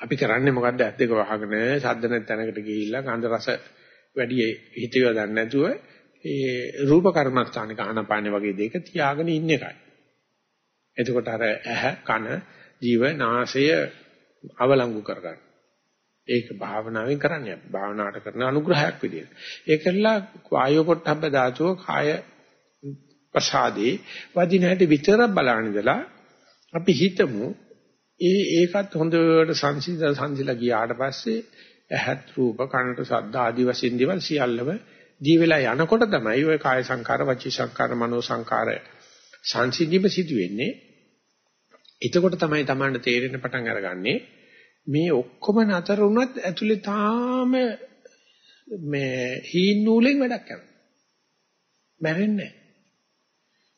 අපි කරන්නේ මොකද්ද? ඇස් දෙක වහගෙන සද්ද නැත් තැනකට ගිහිල්ලා ගන්ධ රස වැඩි හිතියව ගන්න නැතුව ඒ රූප කර්මස්ථානික ආනාපානෙ වගේ දෙයක තියාගෙන ඉන්න එකයි. එතකොට අර ඇහ කන ජීව නාසය අවලංගු කරගන්න. ඒක භාවනාවෙන් කරන්නේ. භාවනාවට කරන අනුග්‍රහයක් විදියට. ඒකilla වායෝ පොට්ටබ්බ ධාතුව කාය ප්‍රසාදේ වදින හැටි විතරක් බලන ඉඳලා අපි හිතමු ඒ ඒකත් හොඳට සංසිඳ සංසිලා ගියාට පස්සේ ඇහත් රූප කනට ශබ්ද ආදි වශයෙන් දේවල් සියල්ලම දී වෙලා යනකොට තමයි ওই කාය සංකාර වචී සංකාර මනෝ සංකාර සංසිඳීම සිදු වෙන්නේ එතකොට තමයි Tamanට තේරෙන්න පටන් අරගන්නේ මේ ඔක්කොම නතර වුණත් ඇතුලේ තාම මේ හීන් නූලෙන් වැඩක් කරනවා මැරෙන්නේ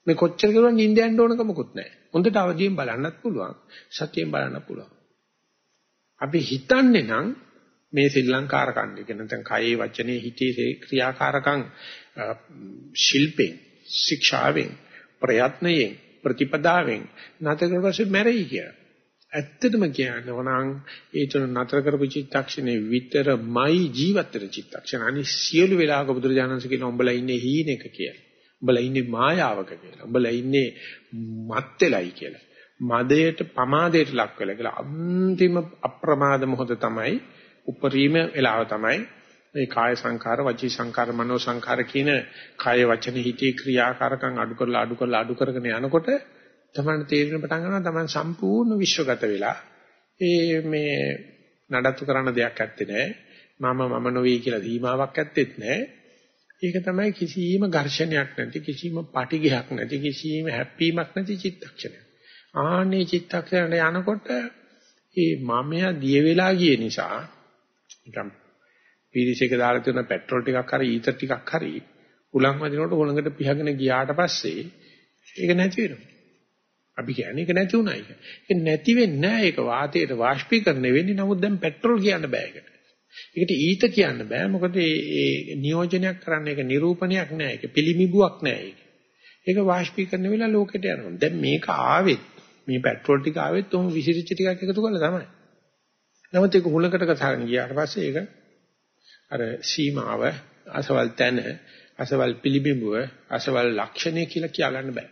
මේ කොච්චර කරුවා නිින්ද යන්න ඕනකමකුත් නැහැ. හොඳට අවදියෙන් බලන්නත් පුළුවන්. සතියෙන් බලන්නත් පුළුවන්. අපි හිතන්නේ නම් මේ ශ්‍රී ලංකාර කණ්ඩේ කියන නැත්නම් කයේ වචනේ හිතේ ක්‍රියාකාරකම් ශිල්පෙන් ශික්ෂාවෙන් ප්‍රයත්නයෙන් ප්‍රතිපදාවෙන් නැතර කරපස්සේ මැරෙයි කියලා. ඇත්තටම කියනවා නම් ඒ තුන නතර කරපු චිත්තක්ෂණේ විතරමයි ජීවත් වෙන චිත්තක්ෂණ. අනිත් සියලු වෙලාවක බුදුරජාණන්සේ කියන උඹලා ඉන්නේ හීනෙක කියලා. උඹලා ඉන්නේ මායාවක කියලා. උඹලා ඉන්නේ මත් වෙලයි කියලා. මදයට පමාදයට ලක් වෙලා කියලා අන්තිම අප්‍රමාද මොහොත තමයි උපරිම වෙලාව තමයි මේ කාය සංකාර වචී සංකාර මනෝ සංකාර කියන කාය වචන හිතේ ක්‍රියාකාරකම් අඩු කරලා අඩු කරලා අඩු කරගෙන යනකොට තමයි තේරෙන පටන් ගන්නවා තමයි සම්පූර්ණ විශ්වගත වෙලා ඒ මේ නඩත්තු කරන්න දෙයක් ඇත්තේ නැහැ මම මම නොවේ කියලා සීමාවක් ඇත්තෙත් නැහැ ඒක තමයි කිසියම් ඝර්ෂණයක් නැති කිසියම් පටිඝයක් නැති කිසියම් හැප්පීමක් නැති චිත්තක්ෂණය. ආන්නේ චිත්තක්ෂණයට යනකොට ඒ මමයා දිය වෙලා ගිය නිසා නිකම් පීරිසයක දාලා තියෙන පෙට්‍රල් ටිකක් හරි ඊතර ටිකක් හරි උලන් වදිනකොට උලඟට පිහගෙන ගියාට පස්සේ ඒක නැති වෙනවා. අපි කියන්නේ ඒක නැති උනායි කියලා. ඒක නැති වෙන්නේ නැහැ. ඒක වාතයට වාෂ්පීකරණය වෙන්නේ. නමුත් දැන් පෙට්‍රල් කියන්න බෑ ඒකට. ඒකට ඊට කියන්න බෑ. මොකද ඒ නියෝජනයක් කරන්න ඒක නිරූපණයක් නෑ. ඒක පිළිමිබුවක් නෑ ඒක. ඒක වාෂ්පීකරණය වෙලා ලෝකෙට යනවා. දැන් මේක ආවෙත් මේ පෙට්‍රල් ටික ආවෙත් උන් විසිරිච්ච ටිකක් එකතු කරලා තමයි. නමුත් ඒක හුලකට කතාගෙන ගියාට පස්සේ ඒක අර සීමාව අසවල් තැන අසවල් පිළිබිඹුව අසවල් ලක්ෂණය කියලා කියාගන්න බෑ.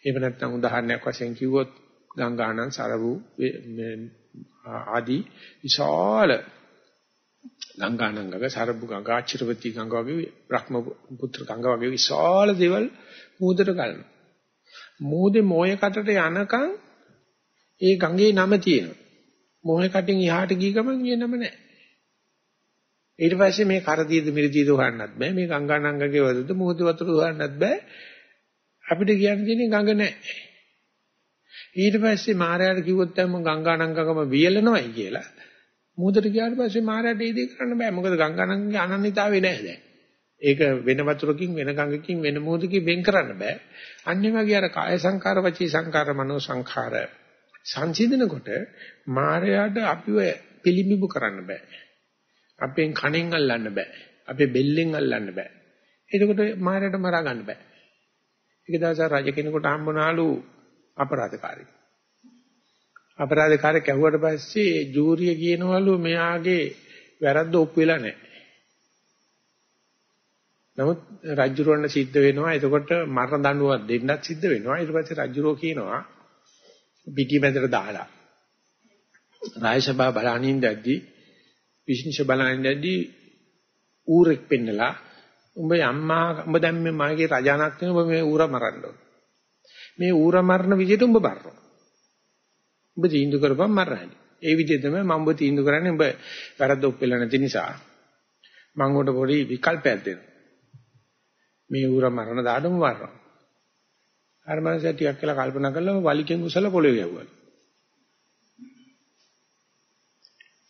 එහෙම නැත්නම් උදාහරණයක් වශයෙන් කිව්වොත් ගංගානන් සරවු ආදී විශාල ගංගානංගක සරබු ගංගා චිරවති ගංගා වගේ බ්‍රහ්ම පුත්‍ර ගංගා වගේ විශාල දේවල් මූදට ගලනවා. මූදේ මොයේ කටට යනකම් ඒ ගඟේ නම තියෙනවා. මොහේ කටින් එහාට ගිය ගමන් ඒ නම නැහැ. ඊට පස්සේ මේ කරදීද මිරිදීද හොයන්නත් බෑ. මේ ගංගානංගගේ වලද මොහොත වතුර හොයන්නත් බෑ. අපිට කියන්න තියෙන්නේ ගඟ නැහැ. ඊට පස්සේ මාරයාට කිව්වොත් තමයි ගංගානංගකම වියලනවයි කියලා. මුහුදට ගියාට පස්සේ මාරයාට ඒ දේ කරන්න බෑ. මොකද ගංගානංගගේ අනන්‍යතාවය නැහැ දැන්. ඒක වෙන වතුරකින් වෙන ගඟකින් වෙන මුහුදකින් වෙන් කරන්න බෑ. අන්නේ වගේ අර කාය සංකාර වචී සංකාර මනෝ සංකාර සංසිඳනකොට මායයට අපිව පිළිඹු කරන්න බෑ. අපෙන් කණෙන් අල්ලන්න බෑ. අපේ බෙල්ලෙන් අල්ලන්න බෑ. එතකොට මායයට මරා ගන්න බෑ. එක දවසක් රජ කෙනෙකුට හම්බුනාලු අපරාධකාරී. අපරාධකාරී කැහුවට පස්සේ ජූරිය කියනවලු මෙයාගේ වැරද්ද ඔප්පු වෙලා නැහැ. නමුත් රජුරවන්න සිද්ධ වෙනවා. එතකොට මරණ දඬුවම් දෙන්නත් සිද්ධ වෙනවා. ඊට පස්සේ රජුරෝ කියනවා පිටිමැදට දාලා. රාජසභා බලනින් දැද්දි විශ්නිෂ බලනින් දැද්දි ඌරෙක් පෙන්නලා උඹ අම්මා උඹ දැන් මේ මාගේ රජාණක් වෙන උඹ මේ ඌර මරන්න ඕන. මේ ඌර මරන විදිහට උඹ බරනවා. උඹ තීන්දුව කරපම් මරන්නේ. ඒ විදිහ තමයි මම උඹ තීන්දුව කරන්නේ උඹ වැරද්ද ඔප්පෙලා නැති නිසා. මම උඹට පොඩි විකල්පයක් දෙනවා. මේ ඌර මරන දාඩම මරනවා. අර මනස ටිකක් කියලා කල්පනා කරලා වලිගෙන් උසල පොළවේ ගැව්වා.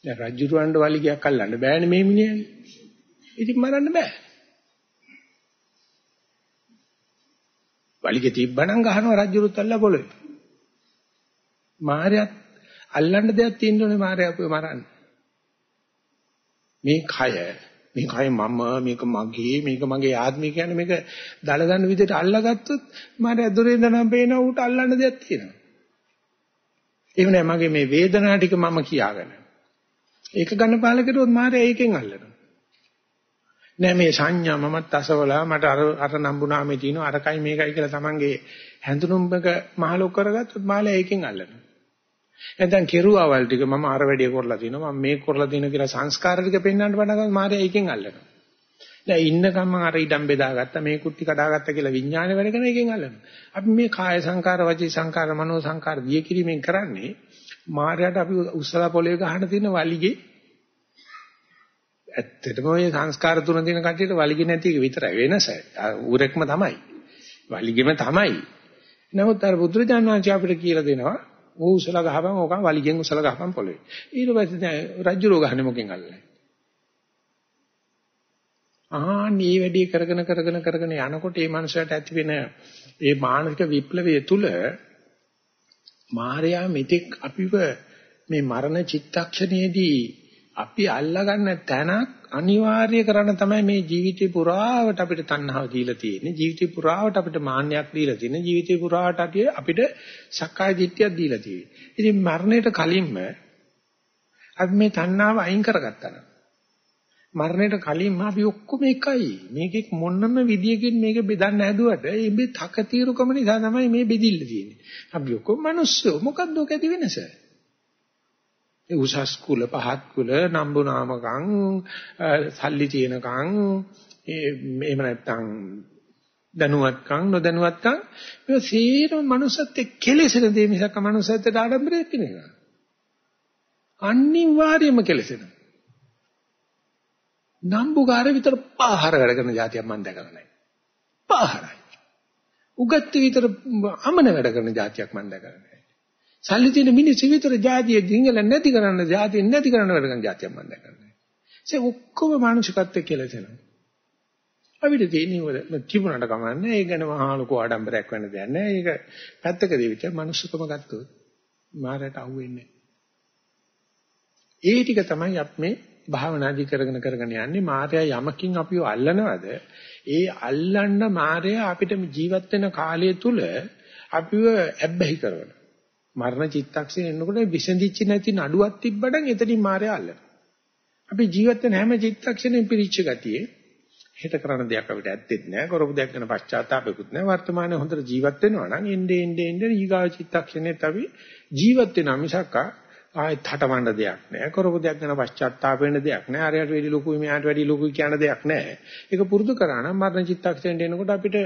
දැන් රජුරවණ්ඩ වලිගයක් අල්ලන්න බෑනේ මේ මිනිහාගේ. ඉතින් මරන්න බෑ. වලිගේ තිබ්බනම් ගහනවා රජුරුත් අල්ල පොළවේ. මාරයත් අල්ලන්න දෙයක් තියෙනෝනේ මාරය අපේ මරන්න. මේ කය මේ කය මම මේක මගේ මේක මගේ ආත්මය කියන්නේ මේක දල ගන්න විදිහට අල්ලගත්තොත් මාරය දොරේ ඉඳන් පේන උට අල්ලන්න දෙයක් තියෙනවා. එහෙම නෑ මගේ මේ වේදනාව ටික මම කියාගෙන. ඒක ගන්න පාල කරුවොත් මාරය ඒකෙන් අල්ලනවා. නෑ මේ සංඥා මමත් අසවලා මට අර අර නම්බුනාමේ තියෙනවා අරකයි මේකයි කියලා තමන්ගේ හැඳුනුම්බක මහලොක් කරගත්තොත් මාළයා ඒකෙන් අල්ලනවා. නැත්නම් කෙරුවාවල් ටික මම අර වැඩේ කරලා තිනවා මම මේක කරලා තිනවා කියලා සංස්කාර ටික පෙන්වන්න පටන් ගමන් මාළයා ඒකෙන් අල්ලනවා. දැන් ඉන්නකම් මම අර ඉඩම් බෙදාගත්තා මේ කුට්ටි කඩාගත්තා කියලා විඥානේ වැඩ කරන එකෙන් අල්ලනවා. අපි මේ කාය සංකාර වචී සංකාර මනෝ සංකාර දිය කිරීමෙන් කරන්නේ මායයට අපි උස්සලා පොළවේ ගහන තියෙන වලිගේ ඇත්තටම ওই සංස්කාර තුන දෙන කට්ටියට වලිගෙ නැති එක විතරයි වෙනස. ඌරෙක්ම තමයි. වලිගෙම තමයි. නමුත් අර බුදුරජාණන් වහන්සේ අපිට කියලා දෙනවා ඌ උසල ගහපන් ඕකම වලිගෙන් උසල ගහපන් පොළවේ. ඊට පස්සේ දැන් රජ්ජුරෝ ගහන්නේ මොකෙන් අල්ලන්නේ? ආන්නේ වැඩි කරගෙන කරගෙන කරගෙන යනකොට මේ මනුස්සයාට ඇති වෙන මේ මානසික විප්ලවය තුල මාර්යා මෙතෙක් අපිව මේ මරණ චිත්තක්ෂණයේදී අපි අල්ලගන්න තැනක් අනිවාර්ය කරන්න තමයි මේ ජීවිතේ පුරාවට අපිට තණ්හාව දීලා තියෙන්නේ. ජීවිතේ පුරාවට අපිට මාන්නයක් දීලා තියෙන්නේ. ජීවිතේ පුරාවට අපිට සක්කාය දිට්ඨියක් දීලා තියෙන්නේ. ඉතින් මරණයට කලින්ම අපි මේ තණ්හාව අයින් කරගත්තා නම් මරණයට කලින්ම අපි ඔක්කොම එකයි මේකෙක් මොනම විදියකින් මේක බෙදන්න හැදුවට මේ තකතිරුකම නිසා තමයි මේ බෙදිල්ල තියෙන්නේ අපි ඔක්කොම මිනිස්සු මොකද්ද ඔක ඇති වෙනස ඒ උසස් කුල පහත් කුල නම්බු නාමකම් සල්ලි තියෙනකම් එහෙම නැත්නම් දැනුවත්කම් නොදැනුවත්කම් මේ සීරම මනුස්සත් එක්ක කෙලෙසෙන දේ මිසක් මනුස්සත්වයට ආඩම්බරයක් නෙවෙයි. අනිවාර්යයෙන්ම කෙලෙසෙන. නම්බුකාර විතර පාහර වැඩ කරන જાතියක් මම දැකලා නැහැ. පාහරයි. උගත්ති විතර අමන වැඩ කරන જાතියක් මම දැකලා නැහැ. සල්ලි තියෙන මිනිස්සු විතර જાතිය දිංගල නැති කරන જાතිය නැති කරන වැඩ කරන જાතියක් මම දැකලා නැහැ. ඒ ඔක්කොම මානසිකත්වයේ කියලා තියෙනවා. අපිට තියෙන්නේ තිබුණාට කමන්නේ ඒ ගැන මහා ලොකු ආඩම්බරයක් වෙන්න දෙයක් නැහැ. ඒක පැත්තක දෙවිත මනුස්සකම ගත්තොත් මාරට අහුවෙන්නේ නැහැ. ඒ ටික තමයි අපි මේ භාවනාදි කරගෙන කරගෙන යන්නේ මායя යමකින් අපිව අල්ලනවද? ඒ අල්ලන්න මායя අපිට ජීවත් වෙන කාලය තුල අපිව ඇබ්බැහි කරන මරණ චිත්තක්ෂණය එනකොට විසඳිච්ච නැති නඩුවක් තිබ්බනම් එතනින් මායя අල්ලන අපි ජීවත් වෙන හැම චිත්තක්ෂණයම පිරිච්ච ගතියේ හිත කරන දෙයක් අපිට ඇත්තෙත් නෑ කරපු දෙයක් ගැන පශ්චාත්තාපෙකුත් නෑ. වර්තමානයේ හොඳට ජීවත් වෙනවා නම් එnde ende ende ඊගාව චිත්තක්ෂණෙත් අපි ජීවත් වෙනා මිසක්කා ආයෙත් හටවන්න දෙයක් නෑ. කරපු දෙයක් ගැන පශ්චාත්තාප වෙන්න දෙයක් නෑ. අරයට වැඩි ලොකුයි මෙයාට වැඩි ලොකුයි කියන දෙයක් නෑ. ඒක පුරුදු කරා නම් මරණ චිත්තක්ෂණයට එනකොට අපිට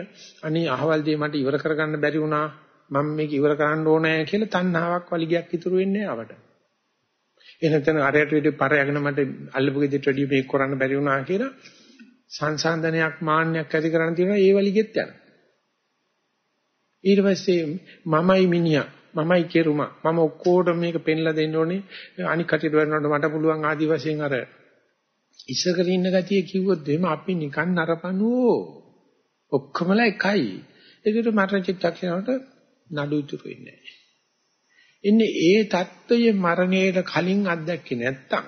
අනී අහවල් දේ මට ඉවර කරගන්න බැරි වුණා. මම මේක ඉවර කරන්න ඕනේ කියලා තණ්හාවක් වලිගයක් ඉතුරු වෙන්නේ ආවට එහෙනම් අරයට වැඩි පරයගෙන මට අල්ලපු ගෙදරට වැඩි මේක කරන්න බැරි වුණා කියලා සංසන්දනයක් මාන්නයක් ඇති කරන්න තියෙනවා ඒ වලිගෙත් යන. ඊට පස්සේ මමයි මිනිහා මමයි කෙරුමා. මම ඔක්කොටම මේක පෙන්ලා දෙන්න ඕනේ. අනික් කටියට වෙනකොට මට පුළුවන් ආදි වශයෙන් අර ඉස්සරගෙන ඉන්න ගතිය කිව්වොත් එහෙම අපි නිකන් නරපණුවෝ. ඔක්කොමලා එකයි. ඒකට මරණ චිත්තක්ෂණයට නඩු ඉතුරු වෙන්නේ නැහැ. ඉන්නේ ඒ தত্ত্বයේ මරණයට කලින් අත්දැකේ නැත්තම්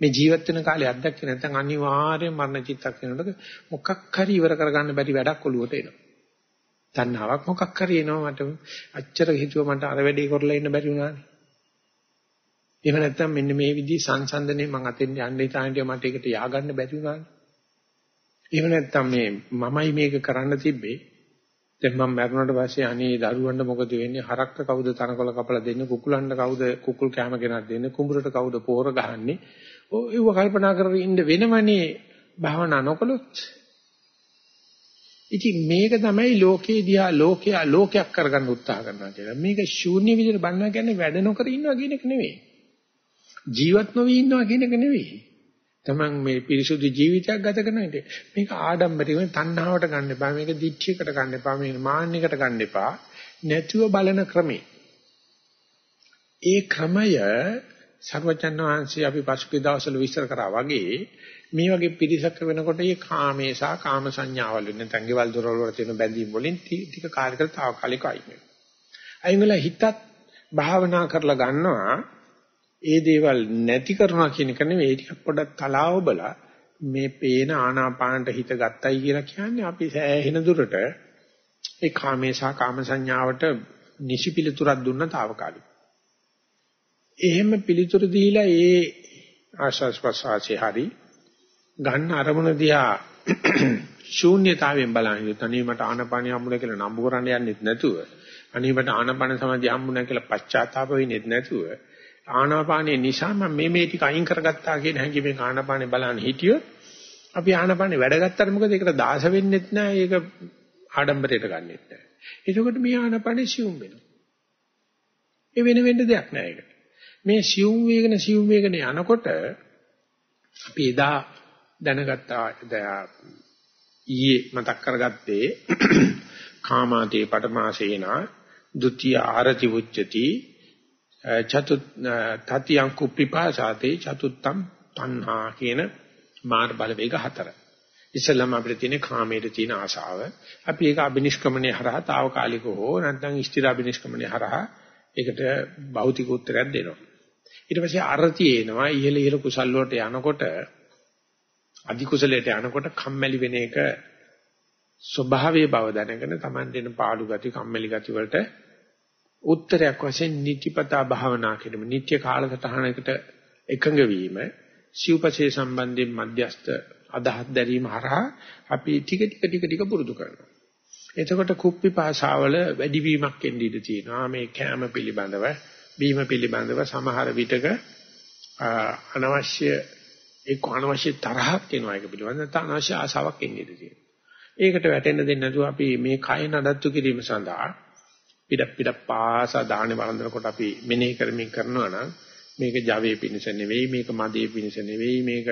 මේ ජීවත් වෙන කාලේ අත්දැකේ නැත්තම් අනිවාර්යයෙන් මරණ චිත්තක්ෂණයට මොකක් හරි ඉවර කරගන්න බැරි වැඩක් ඔළුවට එනවා. තණ්හාවක් මොකක් හරි එනවා මට අච්චර හිතුව මට අර වැඩේ කරලා ඉන්න බැරි වුණානේ. එහෙම නැත්නම් මෙන්න මේ විදිහේ සංසන්දනේ මං අතෙන් යන්න ඉතාලිය මට ඒකට ය아가න්න බැරි වුණානේ. එහෙම නැත්නම් මේ මමයි මේක කරන්න තිබ්බේ දැන් මම මැරුණාට පස්සේ අනේ දරුවන්ට මොකද වෙන්නේ හරක්ට කවුද තනකොළ කපලා දෙන්නේ කුකුලන්ට කවුද කුකුල් කැම ගෙනත් දෙන්නේ කුඹුරට කවුද පෝර ගහන්නේ ඔයව කල්පනා කරගෙන ඉන්න වෙනමනේ භාවනා නොකළොත්. ඉතින් මේක තමයි ලෝකේ දිහා ලෝකයා ලෝකයක් කරගන්න උත්සාහ කරනවා කියලා. මේක ශූන්‍ය විදිහට බන්නවා කියන්නේ වැඩ නොකර ඉන්නවා කියන එක නෙවෙයි. ජීවත් නොවි ඉන්නවා කියන එක නෙවෙයි. තමන් මේ පිරිසුදු ජීවිතයක් ගත කරන එක මේක ආඩම්බරිකව තණ්හාවට ගන්න එපා මේක දිච්චයකට ගන්න එපා මේක මාන්නයකට ගන්න එපා නැතුව බලන ක්‍රමේ ඒ ක්‍රමය සර්වචන් වහන්සේ අපි පසුගිය දවස්වල විස්තර කරා වගේ මේ වගේ පිරිසක් වෙනකොට මේ කාමේසා කාම සංඥාවල් වෙන නැත්නම් ගෙවල් දොරවල් වල තියෙන බැඳීම් වලින් ටික කාලයකට తాවකාලිකව අයින් වෙනවා. අයින් වෙලා හිතත් භාවනා කරලා ගන්නවා ඒ දේවල් නැති කරනවා කියන එක නෙවෙයි ටික පොඩක් තලාව බලා මේ පේන ආනාපානට හිත ගත්තයි කියලා කියන්නේ අපි සෑහෙන දුරට ඒ කාමේසා කාම සංඥාවට නිසි පිළිතුරක් දුන්න తాවකාලික. එහෙම පිළිතුරු දීලා ඒ ආශාස් ප්‍රසවාසී හරි ගන්න අරමුණ දිහා ශූන්‍යතාවයෙන් බලන්නේ තනිය මට ආනපානිය හම්බුනේ කියලා නම්බු කරන්න යන්නෙත් නැතුව අනිත් මට ආනපාන සමාධිය හම්බුනේ කියලා පශ්චාත්තාප වෙන්නෙත් නැතුව ආනාපානිය නිසා මම මේ මේ ටික අයින් කරගත්තා කියන හැඟීමෙන් ආනාපානේ බලන්න හිටියොත් අපි ආනාපානේ වැඩ ගත්තාට මොකද? ඒකට දාස වෙන්නෙත් නැහැ ඒක ආඩම්බරයට ගන්නෙත් නැහැ. එතකොට මේ ආනාපානේ සියුම් වෙනවා. ඒ වෙන වෙන්න දෙයක් නැහැ ඒක. මේ සියුම් වේගන සියුම් වේගන යනකොට අපි එදා දැනගත්තා ඊයේ මතක් කරගත්තේ කාමාතේ පටමාසේනා ဒ ුතිය ආරති උච්චති චතුත් තතියං කුප්පිපාසාතේ චතුත්තම් තණ්හා කියන මාර් බල වේග හතර. ඉස්සෙල්ලාම අපිට තියෙන කාමයේ තියෙන ආශාව. අපි ඒක අබිනිෂ්ක්‍මණය හරහා తాවකාලිකව හෝ නැත්නම් ස්ථිර අබිනිෂ්ක්‍මණය හරහා ඒකට භෞතික උත්තරයක් දෙනවා. ඊට පස්සේ අරති එනවා ඉහළ ඉහළ කුසල් වලට යනකොට අධි කුසලයට යනකොට කම්මැලි වෙන එක ස්වභාවයේ බව දැනගෙන Taman දෙන පාළු ගති කම්මැලි ගති වලට උත්තරයක් වශයෙන් නිතිපතා භාවනා කිරීම නිත්‍ය කාලසටහනකට එකඟ වීම සිව්පසේ සම්බන්ධයෙන් මධ්‍යස්ත අදහස් දැරීම හරහා අපි ටික ටික ටික ටික පුරුදු කරනවා. එතකොට කුප්පි භාෂාවල වැඩිවීමක් එන්න ඉඩ තියෙනවා. මේ කැම පිළිබඳව බීම පිළිබඳව සමහර විටක අනවශ්‍ය එක්ක අනවශ්‍ය තරහක් එනවා ඒක පිළිබඳව නැත්නම් අනවශ්‍ය ආසාවක් එන්නේ තියෙනවා. ඒකට වැටෙන්න දෙන්නේ නැතුව අපි මේ කය නඩත්තු කිරීම සඳහා පිට පිට පාසා දාහනේ වළඳනකොට අපි මෙනෙහි කරමින් කරනවා නම් මේක ජවයේ පිණිස නෙවෙයි මේක මදේ පිණිස නෙවෙයි මේක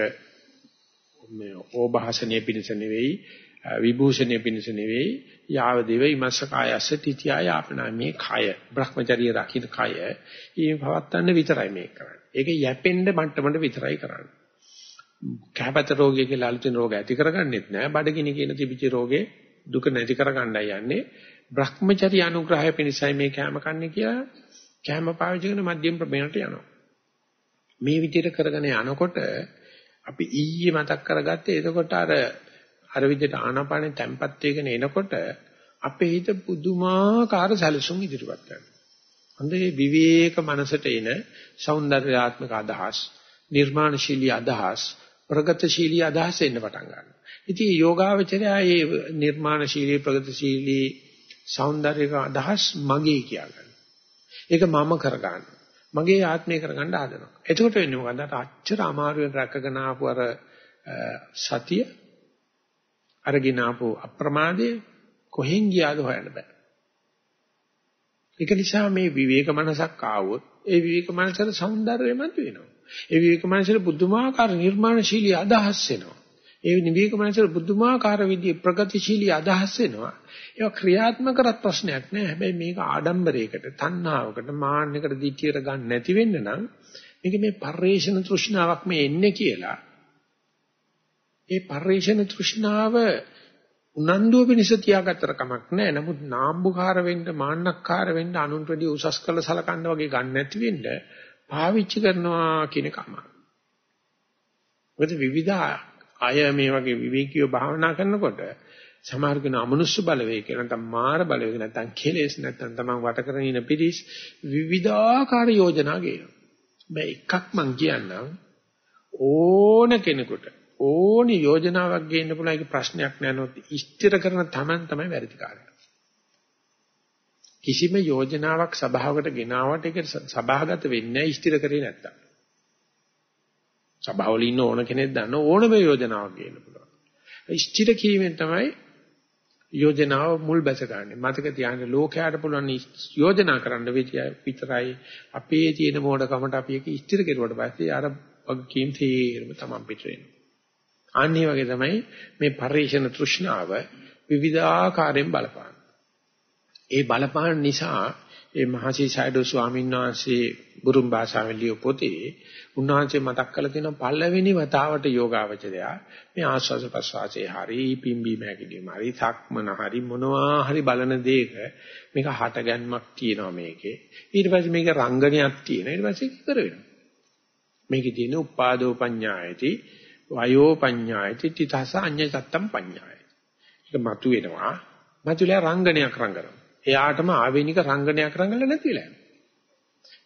මේ ඕභාසනීය පිණිස නෙවෙයි විභූෂණීය පිණිස නෙවෙයි යාව දේව ඉමස්ස කායස්ස තිතිය ආපනා මේ කය Brahmacharya රකින්න කය ඊ පවත්තන්න විතරයි මේක කරන්නේ. ඒක යැපෙන්න මට්ටමට විතරයි කරන්නේ. කැපත රෝගය කියලා අලුතින් රෝග ඇති කරගන්නෙත් නෑ. බඩගිනි කියන තිබිච්ච රෝගේ දුක නැති කරගන්නයි යන්නේ. Brahmacharya අනුග්‍රහය පිණිසයි මේ කැම කන්නේ කියලා කැම පාවිච්චි කරන මධ්‍යම ප්‍රමේයට යනවා. මේ විදිහට කරගෙන යනකොට අපි ඊයේ මතක් කරගත්තේ එතකොට අර අර විදිහට ආනාපානෙ තැම්පත් වෙගෙන එනකොට අපේ හිත පුදුමාකාර සැලසුම් ඉදිරියට ගන්නවා. අන්දේ විවේක මනසට එන సౌందర్యාත්මක අදහස්, නිර්මාණශීලී අදහස්, ප්‍රගතශීලී අදහස් එන්න පටන් ගන්නවා. ඉතින් යෝගාවචරය ඒ නිර්මාණශීලී ප්‍රගතශීලී సౌందර්යක අදහස් මගේ කියලා ගන්නවා. ඒක මම කරගන්න. මගේ ආත්මය කරගන්න ආදනවා. එතකොට වෙන්නේ මොකද? අර අච්චර අමාරුවෙන් රැකගෙන ආපු අර සතිය අරගෙන ආපු අප්‍රමාදය කොහෙන් ගියාද හොයන්න බෑ. ඒක නිසා මේ විවේක මනසක් ආවොත් ඒ විවේක මනසට సౌందර්යමත් වෙනවා. ඒ විවේක මනසට බුද්ධමාකාර නිර්මාණශීලී අදහස් එනවා. ඒ විවේක මනසට බුද්ධමාකාර විදිහේ ප්‍රගතිශීලී අදහස් එනවා. ඒක ක්‍රියාත්මක කරත් ප්‍රශ්නයක් නෑ. හැබැයි මේක ආඩම්බරයකට, තණ්හාවකට, මාන්නයකට දිච්චියට ගන්න නැති වෙන්න නම් මේක මේ පරිේශන තෘෂ්ණාවක් මේ එන්නේ කියලා. ඒ පරිේශන තෘෂ්ණාව උනන්දුව පිණිස තියාගත්තර කමක් නැහැ. නමුත් නාම්බුකාර වෙන්න, මාන්නක්කාර වෙන්න, අනුන්ට වැඩි උසස් කළ සලකන්න වගේ ගන්න නැති වෙන්න පාවිච්චි කරනවා කියන කම. මොකද විවිධ අය මේ වගේ විවේකීව භාවනා කරනකොට සමහර කෙනා අමනුෂ්‍ය බලවේග නැත්නම් මාර බලවේග නැත්නම් කෙලෙස් නැත්නම් තමන් වට කරගෙන ඉන පිරිස් විවිධාකාර යෝජනා ගේනවා. මේ එකක් මං කියන්නම් ඕන කෙනෙකුට ඕනි යෝජනාවක් ගේන්න පුළුවන් ඒක ප්‍රශ්නයක් නෑ නෝත් ස්ථිර කරන තමන් තමයි වැඩිකාරය. කිසිම යෝජනාවක් සභාවකට ගෙනාවට ඒක සභාගත වෙන්නේ නැහැ ස්ථිර කරේ නැත්තම්. සභාවල ඉන්න ඕන කෙනෙක් දන්න ඕනම යෝජනාවක් ගේන්න පුළුවන්. ස්ථිර කීමෙන් තමයි යෝජනාව මුල් බැස ගන්න. මතක තියාගන්න ලෝකයට පුළුවන් යෝජනා කරන්න විතරයි අපේ තියෙන මෝඩකමට අපි ඒක ස්ථිර කෙරුවට පස්සේ අර වගකීම් තීරම තමයි පිට වෙන්නේ. අනිත් වගේ තමයි මේ පරිේශන තෘෂ්ණාව විවිධාකාරයෙන් බලපාන. ඒ බලපාන නිසා ඒ මහසි සයිඩෝ ස්වාමීන් වහන්සේ බුරුම් භාෂාවෙන් ලියපු පොතේ උන්වහන්සේ මතක් කරලා තියෙන පළවෙනි වතාවට යෝගාවචරයා. මේ ආස්වාද ප්‍රසවාසයේ හරි පිම්බීම හැකිලිම හරි සක්මන හරි මොනවා හරි බලන දෙයක මේක හටගන්මක් තියෙනවා මේකේ. ඊට පස්සේ මේක රංගනයක් තියෙනවා. ඊට පස්සේ ඉවර වෙනවා. මේකේ තියෙන උපාදෝ පඤ්ඤායති වයෝ පඤ්ඤායති තිතස අඤ්ඤතත්තම් පඤ්ඤායති. ඒක මතු වෙනවා මතුලා රංගනයක් රංගනවා. එයාටම ආවේනික රංගනයක් රංගල නැතිලා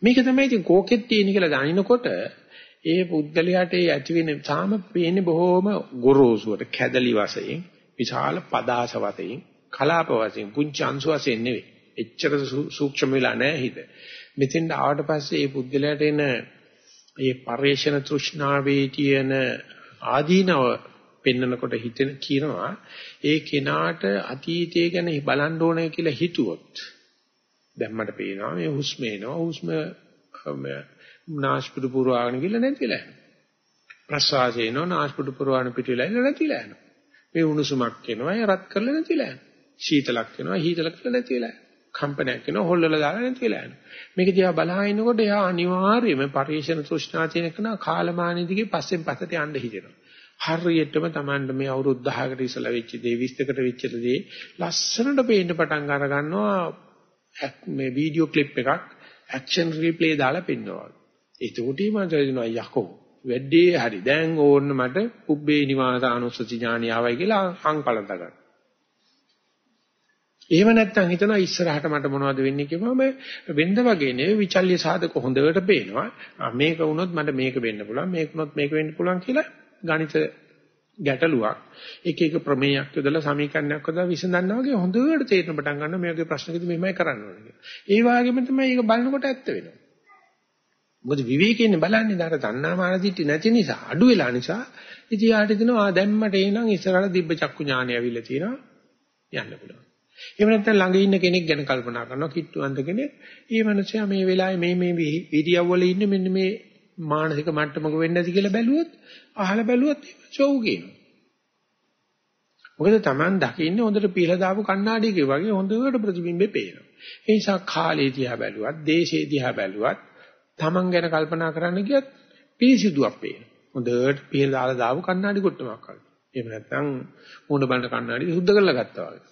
මේක තමයි ඉතින් කෝකෙත් තියෙන කියලා දනිනකොට ඒ පුද්ගලයාට ඒ ඇති වෙන තාම පේන්නේ බොහොම ගොරෝසුවට කැදලි වශයෙන් විශාල පදාස වශයෙන් කලාප වශයෙන් පුංචි අංශු වශයෙන් නෙවෙයි. එච්චර සූක්ෂම වෙලා නැහැ හිත. මෙතෙන් ආවට පස්සේ ඒ පුද්ගලයාට එන ඒ පරිේශන තෘෂ්ණාවේ තියෙන ආදීනව පෙන්නකොට හිතෙන කියනවා ඒ කෙනාට අතීතය ගැන බලන්න ඕනේ කියලා හිතුවොත් දැන් මට පේනවා මේ හුස්ම එනවා හුස්ම නාස්පුඩු පුරවාගෙන ගිහලා නැතිලා යනවා. ප්‍රසවාසය එනවා නාස්පුඩු පුරවාගෙන පිටිලා ඉන්න නැතිලා යනවා. මේ උණුසුමක් එනවා ඒ රත් කරලා නැතිලා යනවා. සීතලක් එනවා හීතලක් කරලා නැතිලා යනවා. කම්පනයක් එනවා හොල්ලලා දාලා නැතිලා යනවා. මේක දිහා බලා ඉන්නකොට එයා අනිවාර්යයෙන්ම පරිේශන තෘෂ්ණා තියෙන කෙනා කාලමානෙ දිගේ පස්සෙන් පස්සට යන්න හිතෙනවා. හරියටම Tamanට මේ අවුරුදු 10කට ඉස්සලා වෙච්ච දේ 20කට වෙච්ච දේ ලස්සනට පේන්න පටන් අර ගන්නවා මේ වීඩියෝ ක්ලිප් එකක් ඇක්ෂන් රීප්ලේ දාලා පෙන්නනවා. ඒකට මම කියනවා යකෝ වැඩේ හරි දැන් ඕන්න මට පුබ්බේ නිවාසානුස්සති ඥානිය ආවයි කියලා අංකලත ගන්න. එහෙම නැත්නම් හිතනවා ඉස්සරහට මට මොනවද වෙන්නේ කියවම වෙන්න වගේ නෙවෙයි විචල්්‍ය සාධක හොඳට පේනවා. මේක වුණොත් මට මේක වෙන්න පුළුවන් මේක වුණොත් මේක වෙන්න පුළුවන් කියලා ගණිත ගැටලුවක් එක එක ප්‍රමේයක් යොදලා සමීකරණයක් යොදලා විසඳනවා වගේ හොඳට තේරෙන පටන් ගන්නවා මේ වගේ ප්‍රශ්නකදී මෙහෙමයි කරන්න ඕනේ කියලා. ඒ වගේම තමයි ඒක බලනකොට ඇත්ත වෙනවා. මොකද විවේකයෙන් බලන්නේ දාර තණ්හාමාන දිටි නැති නිසා අඩු වෙලා නිසා ඉතින් යාට දෙනවා දැම්මට එනං ඉස්සරහට දිබ්බ චක්කු ඥානය ඇවිල්ලා තියෙනවා යන්න පුළුවන්. එහෙම නැත්නම් ළඟ ඉන්න කෙනෙක් ගැන කල්පනා කරනවා කිට්ටුවන්ත කෙනෙක්. ඒ මනුස්සයා මේ වෙලාවේ මේ මේ විදියවල ඉන්නේ මෙන්න මේ මානසික මට්ටමක වෙන්නේ නැති කියලා බැලුවොත් අහලා බැලුවොත් චෝව් කියනවා. මොකද Taman දකින්නේ හොඳට පීලා දාපු කණ්ණාඩියක වගේ හොඳට ප්‍රතිබිම්බේ පේනවා. ඒ නිසා කාලේ දිහා බැලුවත්, දේශේ දිහා බැලුවත් Taman ගැන කල්පනා කරන්න ගියත් පිරිසිදුවක් පේනවා. හොඳට පිහල දාලා දාපු කණ්ණාඩි කොට්ටමක් වගේ. එහෙම නැත්නම් මූණ බලන කණ්ණාඩි සුද්ධ කරලා ගත්තා වගේ.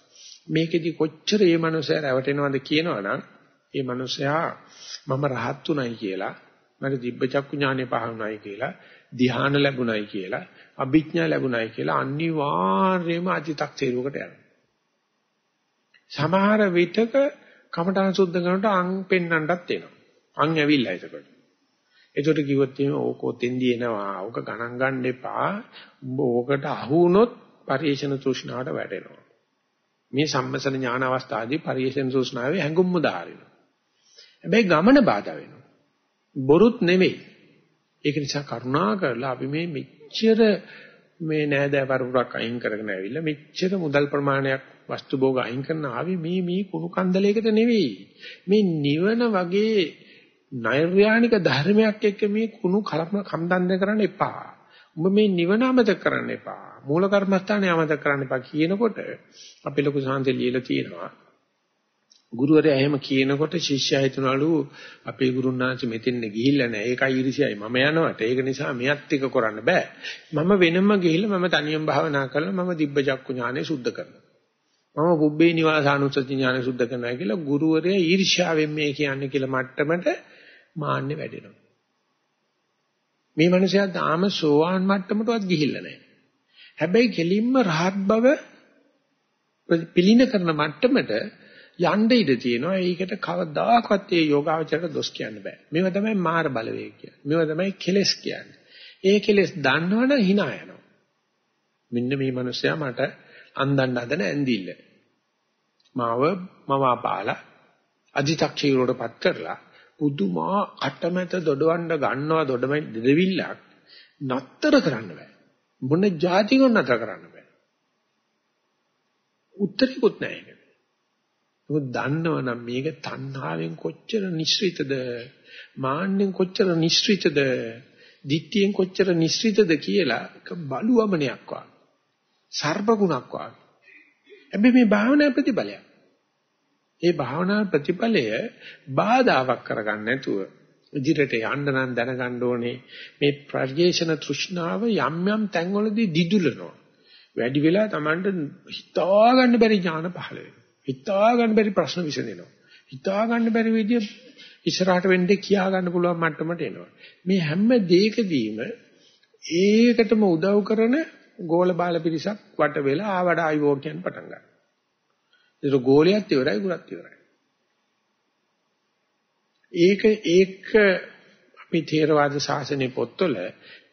මේකෙදි කොච්චර මේ මනුස්සයා රැවටෙනවද කියනවනම් මේ මනුස්සයා මම රහත් උනායි කියලා මට දිබ්බ චක්කු ඥානෙ පහළුණායි කියලා ධ්‍යාන ලැබුණායි කියලා අභිඥා ලැබුණායි කියලා අනිවාර්යයෙන්ම අති탁සේරුවකට යනවා. සමහර විටක කමඨාන් සුද්ධ කරනකොට අං පෙන්නන්නත් එනවා. අං ඇවිල්ලා එතකොට. ඒකට කිව්වොත් එහෙම ඕකෝ තෙන්දී එනවා. ඕක ගණන් ගන්න එපා. උඹ ඕකට අහු වුණොත් පරිේශන තෘෂ්ණාවට වැටෙනවා. මේ සම්මසන ඥාන අවස්ථාවේදී පරිේශන තෘෂ්ණාවේ හැඟුම්ම දාරිනවා. හැබැයි ගමන බාධා වෙනවා. බොරුත් නෙවෙයි. ඒක නිසා කරුණා කරලා අපි මේ මෙච්චර මේ නෑදෑ පරපුරක් අයින් කරගෙන ඇවිල්ලා මෙච්චර මුදල් ප්‍රමාණයක් වස්තු භෝග අයින් කරන ආවේ මේ මේ කුණු කන්දලයකට නෙවෙයි. මේ නිවන වගේ නෛර්යානික ධර්මයක් එක්ක මේ කුණු කලපන කම්දන්ද කරන්න එපා. උඹ මේ නිවන අමතක කරන්න එපා. මූල කර්මස්ථානේ අමතක කරන්න එපා කියනකොට අපි ලොකු සාන්තේ ලියලා තියෙනවා. ගුරුවරයා එහෙම කියනකොට ශිෂ්‍යයා හිතනවලු අපේ ගුරුනාංශ මෙතෙන් ගිහිල්ලා නැහැ. ඒකයි ඉරිසියයි මම යනවට. ඒක නිසා මෙයත් එක කරන්න බෑ. මම වෙනම ගිහිල්ලා මම තනියම භාවනා කරලා මම දිබ්බ චක්කු ඥානෙ සුද්ධ කරනවා. මම පුබ්බේ නිවාසානුස්සති ඥානෙ සුද්ධ කරනවා කියලා ගුරුවරයා ඊර්ෂ්‍යාවෙන් මේ කියන්නේ කියලා මට්ටමට මාන්නේ වැඩෙනවා. මේ මනුස්සයා තාම සෝවාන් මට්ටමටවත් ගිහිල්ලා නැහැ. හැබැයි කෙලින්ම රහත් බව පිළින කරන මට්ටමට යන්න ඉඩ තියෙනවා. ඒකට කවදාකවත් ඒ යෝගාවචරයට දොස් කියන්න බෑ. මේවා තමයි මාර බලවේග කියන්නේ. මේවා තමයි කෙලෙස් කියන්නේ. ඒ කෙලෙස් දන්නවනම් hina යනවා. මෙන්න මේ මිනිස්සයා මට අන්දන්න හදන ඇඳිල්ල. මාව මම අපාලා අධි탁ෂීරෝඩපත් කරලා පුදුමා අටමැත දොඩවන්න ගන්නවා දොඩමෙ දෙවිල්ලක් නතර කරන්න බෑ. මොන જાතිකෝ නතර කරන්න බෑ. උත්තරේකුත් නැහැ මොකද දන්නවනම් මේක තණ්හාවෙන් කොච්චර නිස්සෘතද මාන්නෙන් කොච්චර නිස්සෘතද දිට්ඨියෙන් කොච්චර නිස්සෘතද කියලා බලුවමනයක් වා සර්පගුණක් වා හැබැයි මේ භාවනා ප්‍රතිඵලයක් ඒ භාවනා ප්‍රතිඵලය බාධාවක් කරගන්න නැතුව ඉදිරියට යන්න නම් දැනගන්න ඕනේ. මේ ප්‍රඥේෂණ තෘෂ්ණාව යම් යම් තැන්වලදී දිදුලනවා. වැඩි වෙලා Tamanට හිතා ගන්න බැරි ඥාන පහළ වෙනවා. හිතා ගන්න බැරි ප්‍රශ්න විසඳෙනවා. හිතා ගන්න බැරි විදිය ඉස්සරහට වෙන්නේ කියා ගන්න පුළුවන් මට්ටමට එනවා. මේ හැම දෙයකදීම ඒකටම උදව් කරන ගෝල බාල පිරිසක් වට වෙලා ආවඩ ආයෝ කියන පටන් ගන්නවා. ඒක ගෝලියත් ඉවරයි ගුණත් ඉවරයි. ඒක ඒක අපි ථේරවාද ශාසනයේ පොත්වල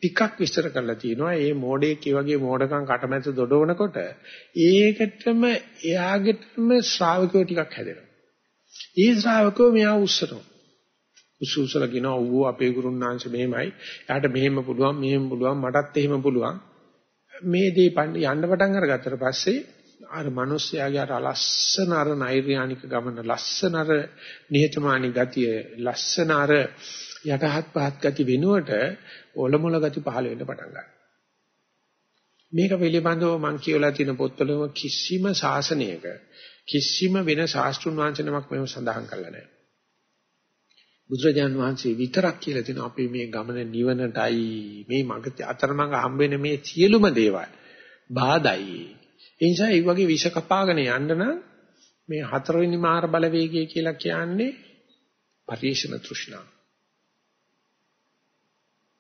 ටිකක් විස්තර කරලා තියෙනවා. මේ මෝඩේ කී වගේ මෝඩකම් කටමැත දොඩවනකොට ඒකටම එයාගෙටම ශ්‍රාවකයෝ ටිකක් හැදෙනවා. ඒ ශ්‍රාවකයෝ මෙයා උස්සනවා. උසුසල කියනවා ඌ අපේ ගුරුන්නාංශ මෙහෙමයි. එයාට මෙහෙම පුළුවන් මෙහෙම පුළුවන් මටත් එහෙම පුළුවන්. මේ දේ යන්න පටන් අරගත්තට පස්සේ අර මිනිස්යාගේ අර ලස්සන අර නෛර්යානික ගමන ලස්සන අර නිහතමානී ගතිය ලස්සන අර යටහත් පහත් ගති වෙනුවට ඔලමුල ගති පහළ වෙන්න පටන් ගන්නවා. මේක පිළිබඳව මම කියවලා තියෙන පොත්වලම කිසිම ශාසනයක කිසිම වෙන ශාස්ත්‍රුන් වහන්සේනමක් මේව සඳහන් කරලා නැහැ. බුදුරජාන් වහන්සේ විතරක් කියලා තියෙනවා අපි මේ ගමන නිවනටයි මේ මඟ අතරමඟ හම්බ වෙන මේ සියලුම දේවල් බාධායි. ඒ නිසා මේ වගේ විෂ කපාගෙන යන්න නම් මේ හතරවෙනි මාර බලවේගය කියලා කියන්නේ පරිේශන තෘෂ්ණාව.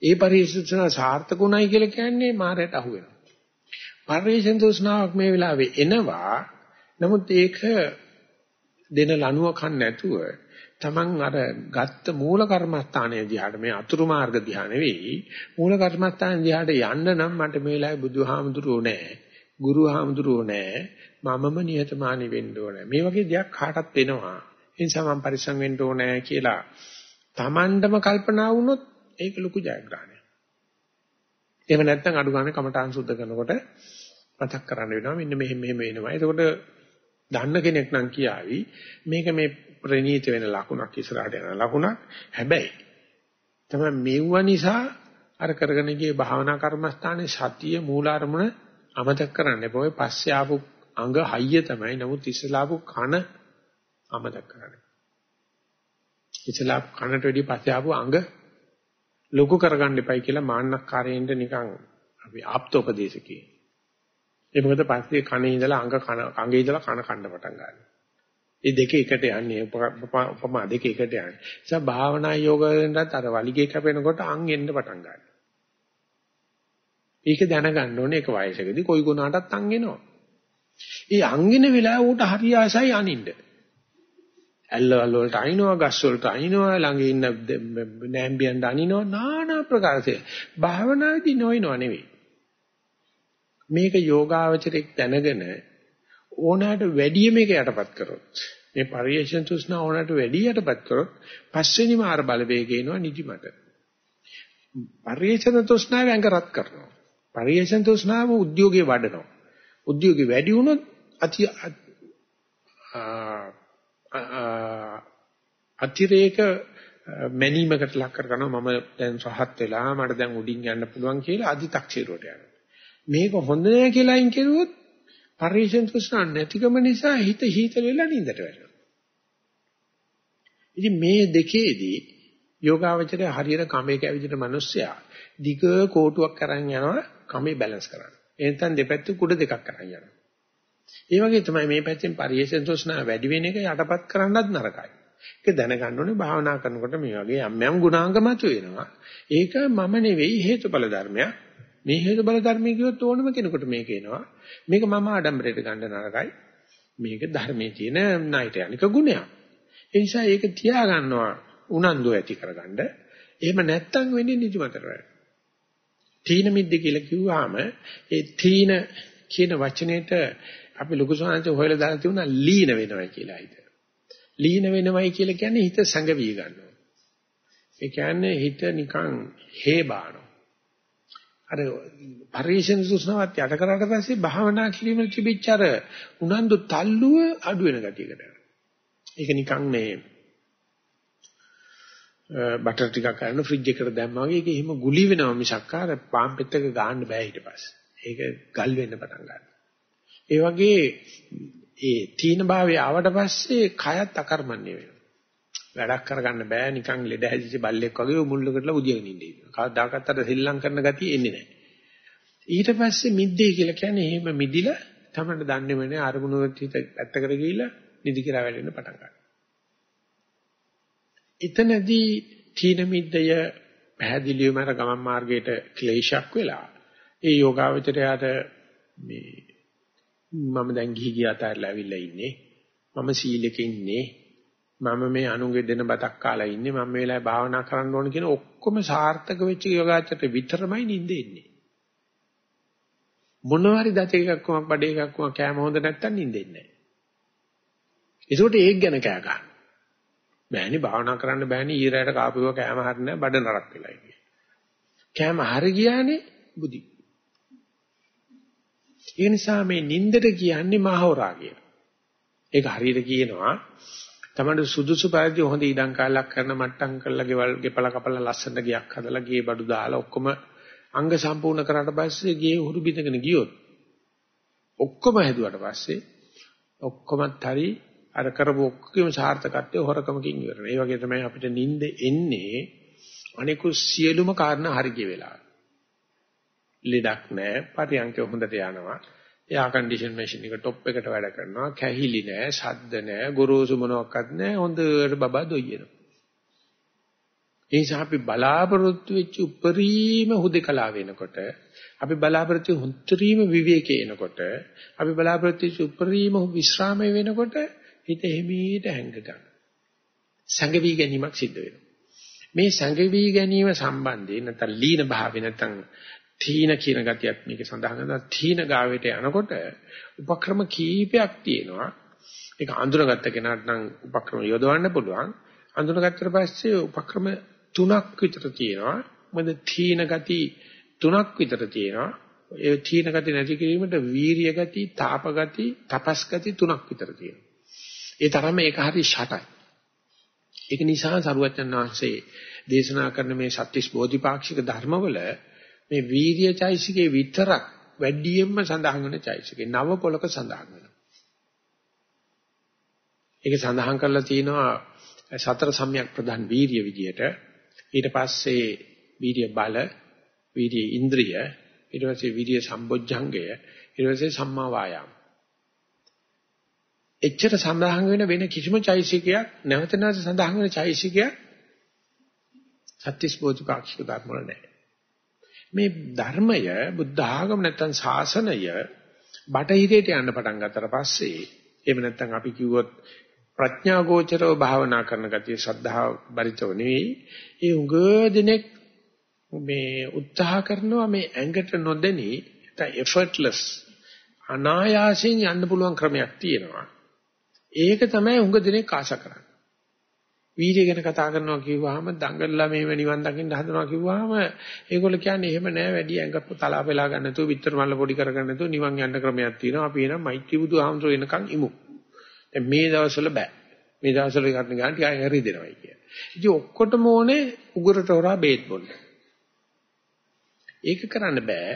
ඒ පරිශුද්ධන සාර්ථකුණයි කියලා කියන්නේ මායයට අහු වෙනවා. පරිශෙන් දෝෂනාවක් මේ වෙලාවේ එනවා. නමුත් ඒක දෙන ලනුව කන් නැතුව Taman අර ගත්ත මූල කර්මස්ථානයේ දිහාට මේ අතුරු මාර්ග දිහා නෙවෙයි මූල කර්මස්ථාන දිහාට යන්න නම් මට මේ වෙලාවේ බුදුහාමුදුරුවෝ නැහැ. ගුරුහාමුදුරුවෝ නැහැ. මමම නිහතමානී වෙන්න ඕනේ. මේ වගේ දෙයක් කාටත් එනවා. ඒ නිසා මම පරිස්සම් වෙන්න ඕනේ කියලා Tamandම කල්පනා වුණොත් ඒක ලොකු ජයග්‍රහණයක්. එහෙම නැත්නම් අඩු ගන්න කමඨාන් සුද්ධ කරනකොට මතක් කරන්න වෙනවා මෙන්න මෙහෙම මෙහෙම වෙනවා. එතකොට දන්න කෙනෙක් නම් කියාවි මේක මේ ප්‍රණීත වෙන ලකුණක් ඉස්සරහට යන ලකුණක්. හැබැයි තමයි මෙව්ව නිසා අර කරගෙන ගියේ භාවනා කර්මස්ථානයේ සතිය මූලාරමුණ අමතක කරන්න එපා. ඔය පස්සේ ආපු අඟ හයිය තමයි. නමුත් ඉස්සලාපු කන අමතක කරන්න. ඉස්සලා කනට වැඩි පස්සේ ආපු අඟ ලොකු කරගන්න එපයි කියලා මාන්නක්කාරයෙන්ද නිකන් අපි ආප්තෝපදේශකී. ඒ මොකද පස්සේ කනේ ඉඳලා අඟ කන අඟේ ඉඳලා කන කන්න පටන් ගන්නවා. ඒ දෙක එකට යන්නේ උපමා දෙක එකට යන්නේ. ඒ නිසා භාවනා යෝගයෙන්වත් අර වලිගේ කැපෙනකොට අං එන්න පටන් ගන්නවා. ඒක දැනගන්න ඕනේ ඒක වයසකදී කොයි ගුණාටත් අං එනවා. ඒ අං එන වෙලාව ඌට හරි ආසයි අනින්න. ඇල්ලවල වලට අයින්නවා ගස් වලට අයින්නවා ළඟ ඉන්න නෑම්බියන්ට අනිනවා নানা ප්‍රකාරසේ භාවනාවේදී නොයනව නෙවෙයි. මේක යෝගාවචරයක් දැනගෙන ඕනෑමට වැඩි මේක යටපත් කරොත් මේ පරිේශන තුෂ්ණා ඕනෑමට වැඩි යටපත් කරොත් පස්වෙනි මාර බලවේගය එනවා නිදිමත. පරිේශන තුෂ්ණාව ඇඟ රත් කරනවා. පරිේශන තුෂ්ණාව උද්‍යෝගයේ වඩනවා. උද්‍යෝගය වැඩි වුණොත් අති අතිරේක මැනීමකට ලක් කරගන්නවා මම දැන් රහත් වෙලා මට දැන් උඩින් යන්න පුළුවන් කියලා අදි탁සිරුවට යනවා. මේක හොඳ නෑ කියලා අයින් කෙරුවොත් පරිශෙන් තෘෂ්ණා නැතිකම නිසා හිත හීතල වෙලා නින්දට වැටෙනවා. ඉතින් මේ දෙකේදී යෝගාවචරය හරියට කමේ කැවිදින මිනිස්සයා දිග කෝටුවක් අරන් යනවා කමේ බැලන්ස් කරන්න. එතෙන් දෙපැත්ත කුඩ දෙකක් අරන් යනවා. ඒ වගේ තමයි මේ පැත්තෙන් පරිේශන තෘෂ්ණා වැඩි වෙන එක යටපත් කරන්නත් නරකයි. ඒක දැනගන්න ඕනේ භාවනා කරනකොට මේ වගේ යම් යම් ගුණාංග මතුවෙනවා. ඒක මම නෙවෙයි හේතුඵල ධර්මයක්. මේ හේතුඵල ධර්මයේ කිව්වොත් ඕනම කෙනෙකුට මේක එනවා. මේක මම ආඩම්බරයට ගන්න නරකයි. මේක ධර්මයේ තියෙන ණයට යනික ගුණයක්. ඒ නිසා ඒක තියාගන්නවා උනන්දු ඇති කරගන්න. එහෙම නැත්තම් වෙන්නේ නිදිමතට වැඩ. තීන මිද්ද කියලා කිව්වහම ඒ තීන කියන වචනේට අපි ලොකු සාංශ හොයලා දාලා තියුණා ලීන වෙනවා කියලා හිත. ලීන වෙනවයි කියලා කියන්නේ හිත සංගවි ගන්නවා. ඒ කියන්නේ හිත නිකන් හේබානවා. අර පරිේශන සුසනවත් යට කරාට පස්සේ භාවනා කිරීමේ තිබිච්ච අර උනන්දු තල්ලුව අඩු වෙන ගතියකට යනවා. ඒක නිකන් මේ බටර් ටිකක් කරන ෆ්‍රිජ් එකට දැම්මා වගේ ඒක එහෙම ගුලි වෙනවා මිසක් අර පාන් පෙත්තක ගන්න බෑ ඊට පස්සේ. ඒක ගල් වෙන්න පටන් ගන්නවා. ඒ වගේ ඒ තීන භාවය ආවට පස්සේ කයත් අකර්මණ්‍ය වෙනවා. වැඩක් කරගන්න බෑ නිකන් ලෙඩ හැදිච්ච බල්ලෙක් වගේ මුල්ලකටලා උදියගෙන ඉන්නේ. කවදාකවත් අර සිල්ලම් කරන ගතිය එන්නේ නැහැ. ඊට පස්සේ මිද්දේ කියලා කියන්නේ එහෙම මිදිලා තමයි දන්නේම නෑ අරමුණු හිත පැත්තකට ගිහිල්ලා නිදි කියලා වැටෙන්න පටන් ගන්නවා. එතනදී තීන මිද්දය පැහැදිලිවම අර ගමන් මාර්ගයට ක්ලේශයක් වෙලා ඒ යෝගාවචරයට මේ මම දැන් ගිහි ගියාට ඇවිල්ලා ඉන්නේ. මම සීලෙක ඉන්නේ. මම මේ අනුගෙ දෙන බතක් කාලා ඉන්නේ. මම මේ වෙලාවේ භාවනා කරන්න ඕන කියන ඔක්කොම සාර්ථක වෙච්ච යෝගාචරයට විතරමයි නිින්දේ ඉන්නේ. මොනවාරි දත එකක් වුණා බඩේ එකක් වුණා කෑම හොඳ නැත්තම් නිින්දෙන්නේ නැහැ. ඒකට ඒක ගැන කෑ ගන්න. බෑනේ භාවනා කරන්න බෑනේ ඊරයට කාපුව කෑම හරිනේ බඩ නරක් වෙලා ඉන්නේ. කෑම හරි ගියානේ බුදි. ඒ නිසා මේ නින්දට කියන්නේ මහවරා කියලා. ඒක හරියට කියනවා තමයි සුදුසු පරිදි හොඳ ඉඩම් කාලක් කරන මට්ටම් කරලා ගෙවල් ගෙපල කපලා ලස්සන ගියක් හදලා ගේ බඩු දාලා ඔක්කොම අංග සම්පූර්ණ කරාට පස්සේ ගේ උහුරු බිඳගෙන ගියොත් ඔක්කොම හැදුවට පස්සේ ඔක්කොමත් හරි අර කරපු ඔක්කොම සාර්ථකත්වය හොරකමකින් ඉවරයි. ඒ වගේ තමයි අපිට නිින්ද එන්නේ අනිකුත් සියලුම කාරණා හරිය වෙලා. ලෙඩක් නැහැ පරියන්ක හොඳට යනවා. එයා කන්ඩිෂන් මැෂින් එක টොප් එකට වැඩ කරනවා. කැහිලි නැහැ ශබ්ද නැහැ ගොරෝසු මොනවත් නැහැ හොඳට බබා දොයිනවා ඒ නිසා අපි බලාපොරොත්තු වෙච්ච උපරිම හුදකලා වෙනකොට අපි බලාපොරොත්තු හුත්‍රීම විවේකේ එනකොට අපි බලාපොරොත්තු වෙච්ච උපරිම විශ්‍රාමය වෙනකොට හිත එහිමීට හැංග ගන්න සංගවි ගැනීමක් සිද්ධ වෙනවා. මේ සංගවි ගැනීම සම්බන්ධයෙන් නැත්නම් ලීන භාවය නැත්නම් තීන කියන ගතියක් මේක සඳහන් කරනවා. තීන ගාවෙට යනකොට උපක්‍රම කීපයක් තියෙනවා. ඒක අඳුනගත්ත කෙනාට නම් උපක්‍රම යොදවන්න පුළුවන්. අඳුනගත්තට පස්සේ උපක්‍රම තුනක් විතර තියෙනවා. මොකද තීන ගති තුනක් විතර තියෙනවා. ඒ තීන ගති නැති කිරීමට වීරිය ගති තාප ගති තපස් ගති තුනක් විතර තියෙනවා. ඒ තරම ඒක හරි ෂටයි. ඒක නිසා සරුවචන් වහන්සේ දේශනා කරන මේ සත්‍විස් බෝධිපාක්ෂික ධර්මවල මේ වීර්යචෛසිකේ විතරක් වැඩියෙන්ම සඳහන් වෙන චෛසිකේ නව පොලක සඳහන් වෙනවා. ඒක සඳහන් කරලා තියෙනවා සතර සම්‍යක් ප්‍රධාන වීර්ය විදියට ඊට පස්සේ වීර්ය බල, වීර්ය ඉන්ද්‍රිය, ඊට පස්සේ වීර්ය සම්බොජ්ජංගය, ඊට පස්සේ සම්මා වායාම. එච්චර සඳහන් වෙන වෙන කිසිම චෛසිකයක් නැවත නැවත සඳහන් වෙන චෛසිකයක් සත්‍තිස් බෝධිපාක්ෂික ධර්ම වල නැහැ. මේ ධර්මය බුද්ධ ආගම නැත්තම් ශාසනය බටහිරේට යන්න පටන් ගත්තට පස්සේ එහෙම නැත්තම් අපි කිව්වොත් ප්‍රඥා ගෝචරව භාවනා කරන ගතිය ශ්‍රද්ධාව බරිතව නෙවෙයි. ඒ උඟ දිනෙක මේ උත්සාහ කරනවා මේ ඇඟට නොදෙනී නැත්නම් effortless අනායාසයෙන් යන්න පුළුවන් ක්‍රමයක් තියෙනවා. ඒක තමයි උඟ දිනෙක ආශා කරන්නේ. වීර්ය ගැන කතා කරනවා කිව්වහම දඟලලා මෙහෙම නිවන් දකින්න හදනවා කිව්වහම ඒගොල්ලෝ කියන්නේ එහෙම නෑ වැඩි ඇඟ තලා පෙලා ගන්න නැතුව විතර මල්ල පොඩි කරගන්න නැතුව නිවන් යන්න ක්‍රමයක් තියෙනවා අපි එනම් මෛත්‍රී බුදුහාමුදුර වෙනකන් ඉමු දැන් මේ දවස්වල බෑ මේ දවස්වල ගන්න ගන්න ටිකක් හරි දෙනවයි කිය. ඉතින් ඔක්කොටම ඕනේ උගුරට හොරා බේත් බොන්න. ඒක කරන්න බෑ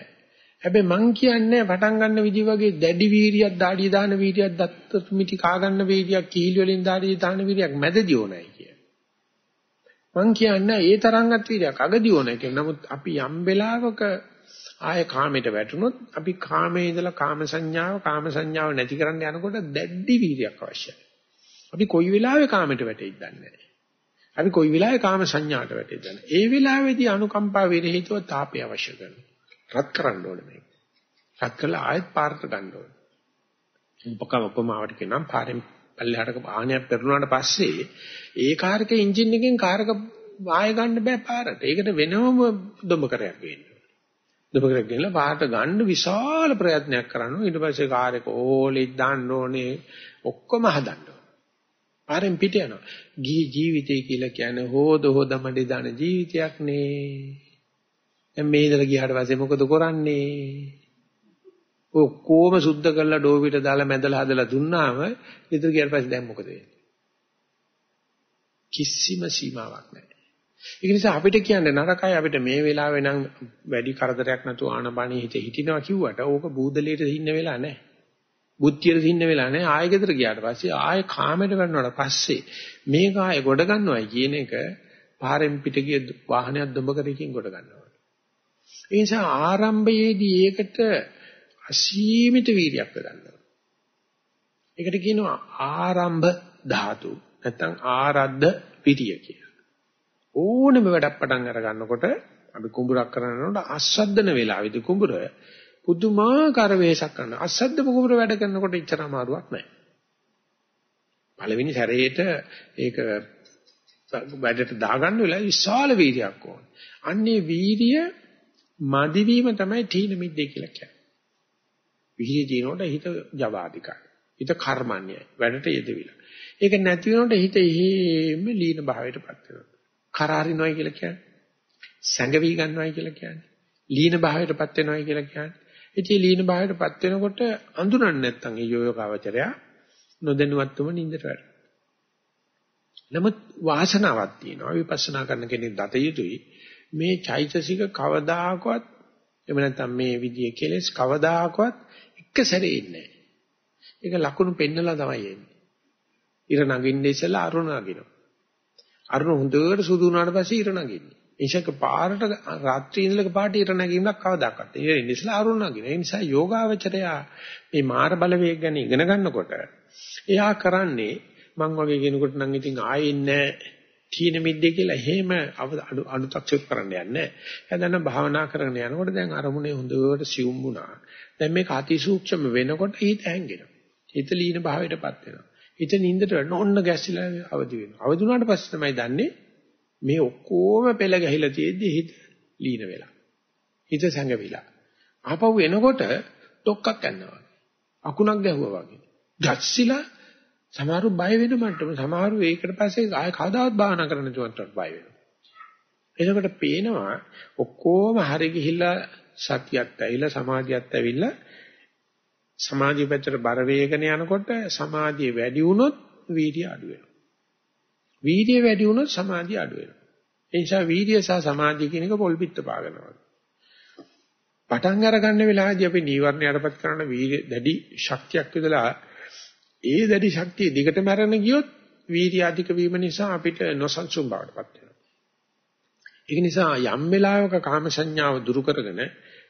හැබැයි මං කියන්නේ පටන් ගන්න විදි වගේ දැඩි වීරියක් දාඩිය දාන වීරියක් දත්ත මිටි කා ගන්න වීරියක් කීලි වලින් දාඩිය දාන වීරියක් මැදදී ඕනයි කිය. මං කියන්නේ ඒ තරම්වත් වීරියක් අගදී ඕනයි කියන. නමුත් අපි යම් වෙලාවක ආය කාමයට වැටුනොත් අපි කාමයේ ඉඳලා කාම සංඥාව කාම සංඥාව නැති කරන්න යනකොට දැඩි වීරියක් අවශ්‍යයි. අපි කොයි වෙලාවෙ කාමයට වැටෙයිද දන්නේ නැහැ. අපි කොයි වෙලාවෙ කාම සංඥාට වැටෙයිද දන්නේ. ඒ වෙලාවේදී අනුකම්පා විරහිතව තාපය අවශ්‍ය කරනවා. රත් කරන්න ඕනේ මේක. රත් කළා ආයෙත් පාරට ගන්න ඕනේ. උපකම උපමාවට කියනම් පාරෙන් පල්ලෙහාට වාහනයක් පෙරළුණාට පස්සේ ඒ කාර්ක එන්ජින් එකෙන් කාර්ක වාය ගන්න බෑ පාරට. ඒකට වෙනම දොඹකරයක් වෙන්න. දොඹකරයක් ගෙනලා පාරට ගන්න විශාල ප්‍රයත්නයක් කරනවා. ඊට පස්සේ කාර් එක ඕලෙත් දාන්න ඕනේ. ඔක්කොම හදන්න ඕනේ. පාරෙන් පිට යනවා. ගිහි ජීවිතය කියලා කියන්නේ හොද හොදමඩේ දාන ජීවිතයක් නේ. දැන් මේ ඉඳලා ගියාට පස්සේ මොකද කරන්නේ? ඔක්කොම සුද්ධ කරලා ඩෝවිට දාලා මැදලා හදලා දුන්නාම ඉදිරිය ගියාට පස්සේ දැන් මොකද වෙන්නේ? කිසිම සීමාවක් නැහැ. ඒක නිසා අපිට කියන්නේ නරකයි අපිට මේ වෙලාවේ නම් වැඩි කරදරයක් නැතුව ආනපානිය හිත හිටිනවා කිව්වට ඕක බූදලයට ඉන්න වෙලා නැහැ. බුද්ධියට ඉන්න වෙලා නැහැ. ආයෙ ගෙදර ගියාට පස්සේ ආයෙ කාමයට වෙනවට පස්සේ මේක ආයෙ ගොඩ ගන්නවයි කියන එක පාරෙන් පිට ගිය වාහනයක් දොඹ කරකින් ගොඩ ගන්නවා. ඒ නිසා ආරම්භයේදී ඒකට අසීමිත වීර්යයක් ගන්නවා. ඒකට කියනවා ආරම්භ ධාතු නැත්නම් ආරද්ධ පිටිය කියලා. ඕනෙම වැඩක් පටන් අර ගන්නකොට අපි කුඹුරක් කරනකොට අස්සද්දන වෙලාවෙදී කුඹුර පුදුමාකාර වෙහසක් කරනවා. අස්සද්ද කුඹුර වැඩ කරනකොට ඉච්චර අමාරුවක් නැහැ. පළවෙනි සැරේට ඒක වැඩට දාගන්න වෙලාව විශාල වීර්යයක් ඕන. අන්නේ වීර්ය මදි වීම තමයි තීන මිද්දේ කියලා කියන්නේ. විහිදී දිනනකොට හිත ජවාදිකයි. හිත කර්මන්නේයි. වැඩට යෙදවිලා. ඒක නැති වෙනකොට හිත එහෙම ලීන භාවයටපත් වෙනවා. කරාරිනවයි කියලා කියන්නේ. සැඟවි ගන්නවයි කියලා කියන්නේ. ලීන භාවයටපත් වෙනවයි කියලා කියන්නේ. ඉතින් ලීන භාවයටපත් වෙනකොට අඳුරන්නේ නැත්නම් ඒ යෝගාවචරය නොදැනුවත්වම නින්දට වැටෙනවා. නමුත් වාසනාවක් තියෙනවා විපස්සනා කරන කෙනෙක් දත යුතුයි මේ චෛතසික කවදාකවත් එහෙම නැත්නම් මේ විදියේ කෙලෙස් කවදාකවත් එක සැරේ ඉන්නේ නැහැ. ඒක ලකුණු පෙන්නලා තමයි එන්නේ. ඉර නගින්නේ ඉස්සලා අරුණ නගිනවා. අරුණ හොඳට සුදු වුණාට පස්සේ ඉර නගින්නේ. ඒෂක පාරට රාත්‍රී ඉඳලක පාට ඉර නැගීමක් කවදාකවත්. ඒ ඉන්නේ ඉස්සලා අරුණ නගින. ඒ නිසා යෝගාවචරය මේ මාර බලවේග ගැන ඉගෙන ගන්නකොට එයා කරන්නේ මං වගේ කෙනෙකුට නම් ඉතින් ආයේ ඉන්නේ තීන මිද්දේ කියලා එහෙම අනුතක්ෂේප කරන්න යන්නේ නැහැ. එයා දැන් භාවනා කරගෙන යනකොට දැන් අරමුණේ හොඳට සියුම් වුණා. දැන් මේක අතිසූක්ෂම වෙනකොට හිත හැංගෙනවා. හිත ලීන භාවයටපත් වෙනවා. හිත නින්දට ඔන්න ගැස්සිලා අවදි වෙනවා. අවදි වුණාට පස්සේ තමයි දන්නේ මේ ඔක්කොම පෙළ ගැහිලා තියෙද්දි හිත ලීන වෙලා. හිත සංගවිලා. ආපහු එනකොට ඩොක්කක් යනවා. අකුණක් ගැහුවා වගේ. ගැස්සිලා සමහරු බය වෙන මට්ටම සමහරු ඒකට පස්සේ ආය කවදාවත් භාවනා කරන්න තුවන්ට බය වෙනවා. එතකොට පේනවා ඔක්කොම හරි ගිහිල්ලා සතියක් ඇවිල්ලා සමාධියක් ඇවිල්ලා සමාධිය පැත්තට බර වේගන යනකොට සමාධිය වැඩි වුණොත් වීර්ය අඩු වෙනවා. වීර්ය වැඩි වුණොත් සමාධිය අඩු වෙනවා. ඒ නිසා වීර්ය සහ සමාධිය කියන එක පොල් පිට පාගනවා. පටන් අරගන්න වෙලාවදී අපි නීවරණ යටපත් කරන වීර්ය දැඩි ශක්තියක් විදලා ඒ දැඩි ශක්තිය දිගටම අරගෙන ගියොත් වීර්ය අධික වීම නිසා අපිට නොසන්සුන් බවටපත් වෙනවා. ඒක නිසා යම් වෙලාවක කාම සංඥාව දුරු කරගෙන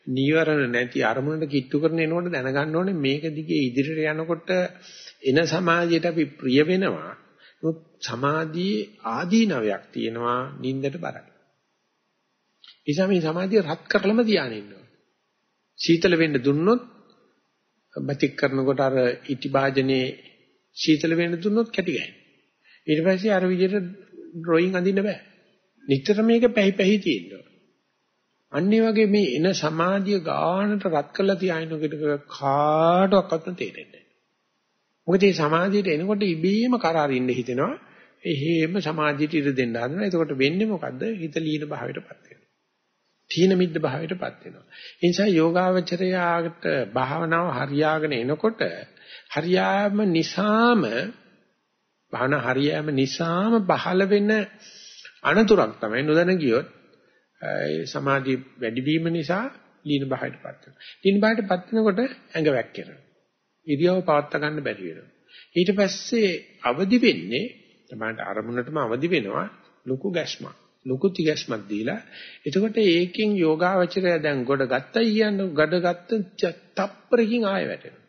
නීවරණ නැති අරමුණට කිට්ටු කරන එනකොට දැනගන්න ඕනේ මේක දිගේ ඉදිරියට යනකොට එන සමාජයට අපි ප්‍රිය වෙනවා. නමුත් සමාධියේ ආදීනවයක් තියෙනවා නින්දට බරයි. නිසා මේ සමාධිය රත් කරලම ධානය ඉන්නවා. සීතල වෙන්න දුන්නොත් බතික් කරනකොට අර ඉටි භාජනේ සීතල වෙන්න දුන්නොත් කැටි ගහනවා. ඊට පස්සේ අර විදිහට ඩ්‍රොයිං අඳින්න බෑ. නිතර මේක පැහි පැහි තියෙනවා. අන්නේ වගේ මේ එන සමාධිය ගානට රත් කරලා තියාිනකොට කාටවත් තේරෙන්නේ නැහැ. මොකද මේ සමාධියට එනකොට ඉබේම කරාරින්න හිතෙනවා. එහෙම සමාධියට ඉර දෙන්න හදනවා. එතකොට වෙන්නේ මොකද්ද? හිත ලීන භාවයටපත් වෙනවා. තීන මිද්ද භාවයටපත් වෙනවා. ඒ නිසා යෝගාවචරයාට භාවනාව හරියාගෙන එනකොට හරියාම නිසාම භාවනා හරියාම නිසාම බහල වෙන අනතුරක් තමයි නොදැන ගියොත් ඒ සමාධිය වැඩි වීම නිසා ලීන භාවයටපත් වෙනවා. ලීන භාවයටපත් වෙනකොට ඇඟ වැක්කිරෙනවා. ඉරියව පවත් ගන්න බැරි වෙනවා. ඊට පස්සේ අවදි වෙන්නේ තමයි අරමුණටම අවදි වෙනවා ලොකු ගැස්මක්. ලොකු තිගැස්මක් දීලා එතකොට ඒකෙන් යෝගාවචරය දැන් ගොඩ ගත්තයි කියන්නේ ගඩ ගත්ත තප්පරකින් ආය වැටෙනවා.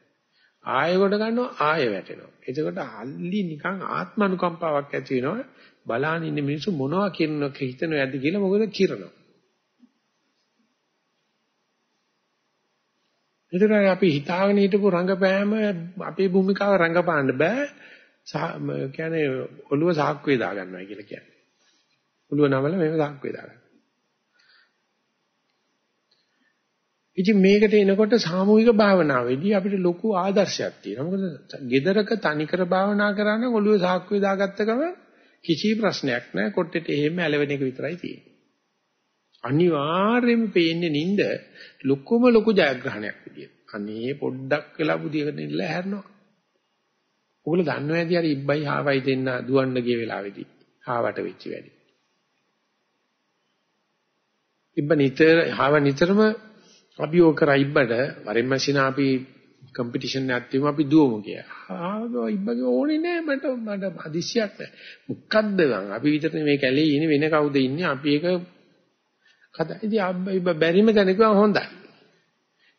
ආය ගොඩ ගන්නවා ආය වැටෙනවා. එතකොට අල්ලි නිකන් ආත්ම අනුකම්පාවක් ඇති වෙනවා. බලාන ඉන්න මිනිස්සු මොනවා කියනවද හිතනවද ඇද්ද කියලා මොකද කිරනවා. එතන අපි හිතාගෙන හිටපු රංගපෑම අපේ භූමිකාව රංගපාන්න බෑ. කියන්නේ ඔළුව සාක්කුවේ දා ගන්නවා කියලා කියන්නේ. ඔළුව නමල මේව සාක්කුවේ දා ගන්න. ඉතින් මේකට එනකොට සාමූහික භාවනාවේදී අපිට ලොකු ආදර්ශයක් තියෙනවා. මොකද gedaraක තනිකර භාවනා කරා නම් ඔළුවේ සාක්කුවේ දාගත්ත ගමන් කිසි ප්‍රශ්නයක් නැහැ. කොට්ටෙට එහෙම ඇලවෙන එක විතරයි තියෙන්නේ. අනිවාර්යයෙන්ම පේන්නේ නින්ද ලොකුම ලොකු ජයග්‍රහණයක් විදියට. අනේ පොඩ්ඩක් වෙලා බුදියකට ඉල්ල හැරෙනවා. ඔගොල්ලෝ දන්නව ඇති හරි ඉබ්බයි හාවයි දෙන්න දුවන්න ගිය වෙලාවේදී හාවට වෙච්ච වැඩි. ඉබ්බ නිතර හාව නිතරම අභියෝග කරා ඉබ්බට වරින් මැෂින අපි කම්පිටිෂන් එකක් තියමු අපි දුවමු කියලා. ආ ඉබ්බගේ ඕනේ නෑ මට මට අදිසියක් නෑ. මොකද්ද මං අපි විතරනේ මේ කැලේ ඉන්නේ වෙන කවුද ඉන්නේ අපි එක කතා ඉතින් අබ්බා ඉබ්බ බැරිම තැනක හොඳයි.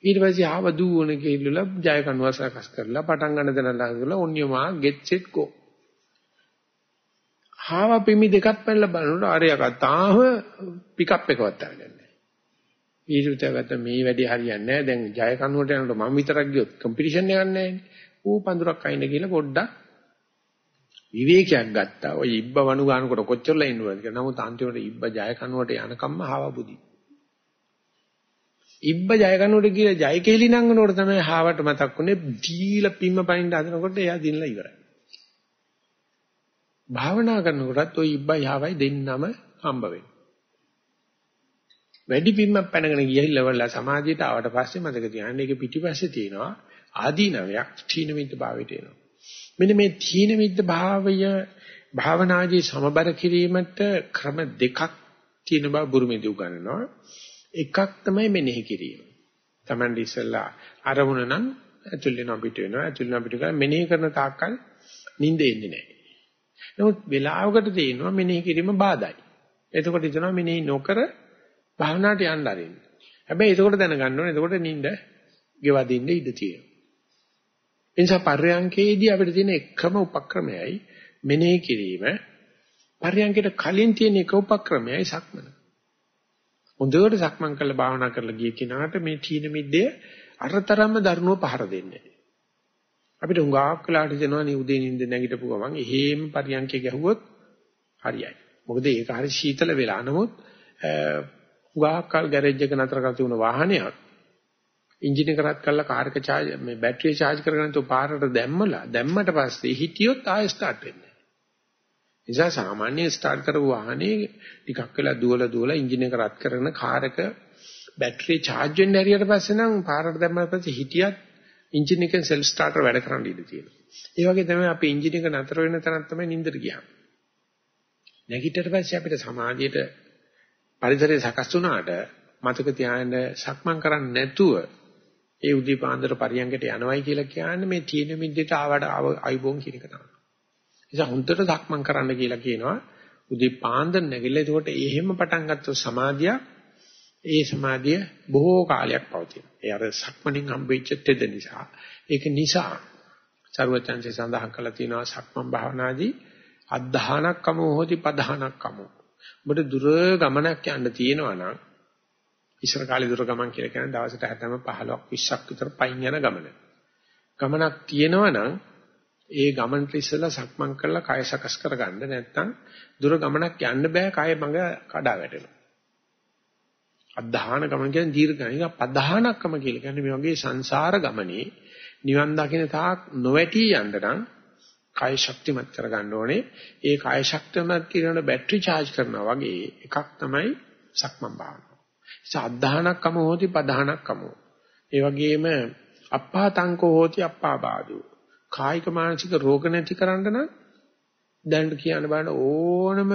ඊට පස්සේ ආව දුවන කෙල්ලලා ජය කනුව සකස් කරලා පටන් ගන්න දන ළඟලා ඔන්නියමා get set go. ආව පිමි දෙකක් පැනලා බලනකොට ආරයක තාම පිකප් එකවත් අරගෙන නැහැ. ඊට උතගත මේ වැඩි හරියන්නේ නැහැ. දැන් ජය කනුවට යනකොට මම විතරක් ගියොත් කම්පිටිෂන් එකක් නැහැ. ඌ පඳුරක් අයින්න කියලා පොඩ්ඩක් විවේකයක් ගත්තා. ඔය ඉබ්බ වණු ගන්නකොට කොච්චරලා ඉන්නවද කියලා. නමුත් අන්තිමට ඉබ්බ ජය කනුවට යනකම්ම ආව බුදි. ඉබ්බ ජය ගන්නකොට කියලා ජය කෙලි නංගනකොට තමයි හාවට මතක් වුනේ දීලා පිම්ම පයින් හදනකොට එයා දිනලා ඉවරයි. භාවනා කරනකොටත් ওই ඉබ්බයි හාවයි දෙන්නම හම්බ වෙනවා. වැඩි පිම්මක් පැනගෙන ගිහිල්ලා වල සමාධියට ආවට පස්සේ මතක තියාගන්න ඒක පිටිපස්සේ තියෙනවා ආදීනවයක් තීන මිද්ද භාවයට එනවා. මෙන්න මේ තීන මිද්ද භාවය භාවනාදී සමබර කිරීමට ක්‍රම දෙකක් තියෙන බව බුරුමේදී උගන්වනවා. එකක් තමයි මෙනෙහි කිරීම. Tamandi ඉස්සල්ලා අරමුණ නම් ඇතුල් වෙනවා පිට වෙනවා ඇතුල් වෙනවා පිට වෙනවා මෙනෙහි කරන තාක්කල් නිින්ද එන්නේ නැහැ. නමුත් වෙලාවකට තියෙනවා මෙනෙහි කිරීම බාධායි. එතකොට හිතනවා මෙනෙහි නොකර භාවනාවට යන්න ආරින්න. හැබැයි එතකොට දැනගන්න ඕනේ එතකොට නිින්ද ගෙවදින්න ඉඩ තියෙනවා. එනිසා පර්යංකේදී අපිට තියෙන එකම උපක්‍රමයයි මෙනෙහි කිරීම. පර්යංකයට කලින් තියෙන එක උපක්‍රමයයි සක්මන. හොඳට සක්මන් කරලා භාවනා කරලා ගිය කෙනාට මේ තීන මිද්දේ අරතරම්ම දරුණුව පහර දෙන්නේ. අපිට හුඟක් වෙලාට දෙනවා නේ උදේ නිින්ද නැගිටපු ගමන් එහෙම පරියන්කේ ගැහුවොත් හරියයි. මොකද ඒක හරි සීතල වෙලා නමුත් හුඟක් කල් ගෑරේජ් එක නතර කරලා තිබුණ වාහනයක් එන්ජින් එක රත් කරලා කාර් එක charge මේ බැටරිය charge කරගෙන තු පාරට දැම්මලා දැම්මට පස්සේ හිටියොත් ආයෙ start වෙන්නේ. නිසා සාමාන්‍ය ස්ටාර්ට් කරපු වාහනේ ටිකක් වෙලා දුවලා දුවලා එන්ජින් එක රත් කරන කාර් එක බැටරි charge වෙන්න ඇරියට පස්සේ නම් පාරට දැම්මම පස්සේ හිටියත් එන්ජින් එකෙන් self starter වැඩ කරන්න ඉඩ තියෙනවා. ඒ වගේ තමයි අපි එන්ජින් එක නතර වෙන තැනක් තමයි නින්දට ගියාම. නැගිටිට පස්සේ අපිට සමාධියට පරිසරය සකස් වුණාට මතක තියාගන්න සක්මන් කරන්නේ නැතුව ඒ උදේ පාන්දර පරියංගයට යනවයි කියලා කියන්නේ මේ තීන මිද්දේට ආවට අයිබෝන් කියන එක තමයි. නිසා හුන්දට සක්මන් කරන්න කියලා කියනවා. උදේ පාන්දර නැගිලා එතකොට එහෙම පටන් ගත්ත සමාධිය ඒ සමාධිය බොහෝ කාලයක් පවතිනවා. ඒ අර සක්මණින් හම්බෙච්ච තෙද නිසා. ඒක නිසා සර්වචන්සේ සඳහන් කළා තියෙනවා සක්මන් භාවනාදී අද්ධානක්කම හොති පධානක්කම. ඔබට දුර ගමනක් යන්න තියෙනවා නම් ඉස්සර කාලේ දුර ගමන් කියලා කියන්නේ දවසට හැතැම්ම 15ක් 20ක් විතර පයින් යන ගමන. ගමනක් තියෙනවා නම් ඒ ගමනට ඉස්සෙල්ලා සක්මන් කරලා කය සකස් කරගන්න නැත්නම් දුර ගමනක් යන්න බෑ කය මඟ කඩා වැටෙනවා. අධධාන ගමන කියන්නේ දීර්ඝ ගමන. පධානක්කම කියලා කියන්නේ මේ වගේ සංසාර ගමනේ නිවන් දකින්න තාක් නොවැටි යන්න නම් කය ශක්තිමත් කරගන්න ඕනේ. ඒ කය ශක්තිමත් කිරීමට බැටරි charge කරනවා වගේ එකක් තමයි සක්මන් භාවනාව. සද්ධානක්කම හෝති පධානක්කම. ඒ වගේම අප්පාතංකෝ හෝති අප්පාබාදෝ. කායික මානසික රෝග නැති කරන්න නම් දැන් කියන්න බෑ ඕනම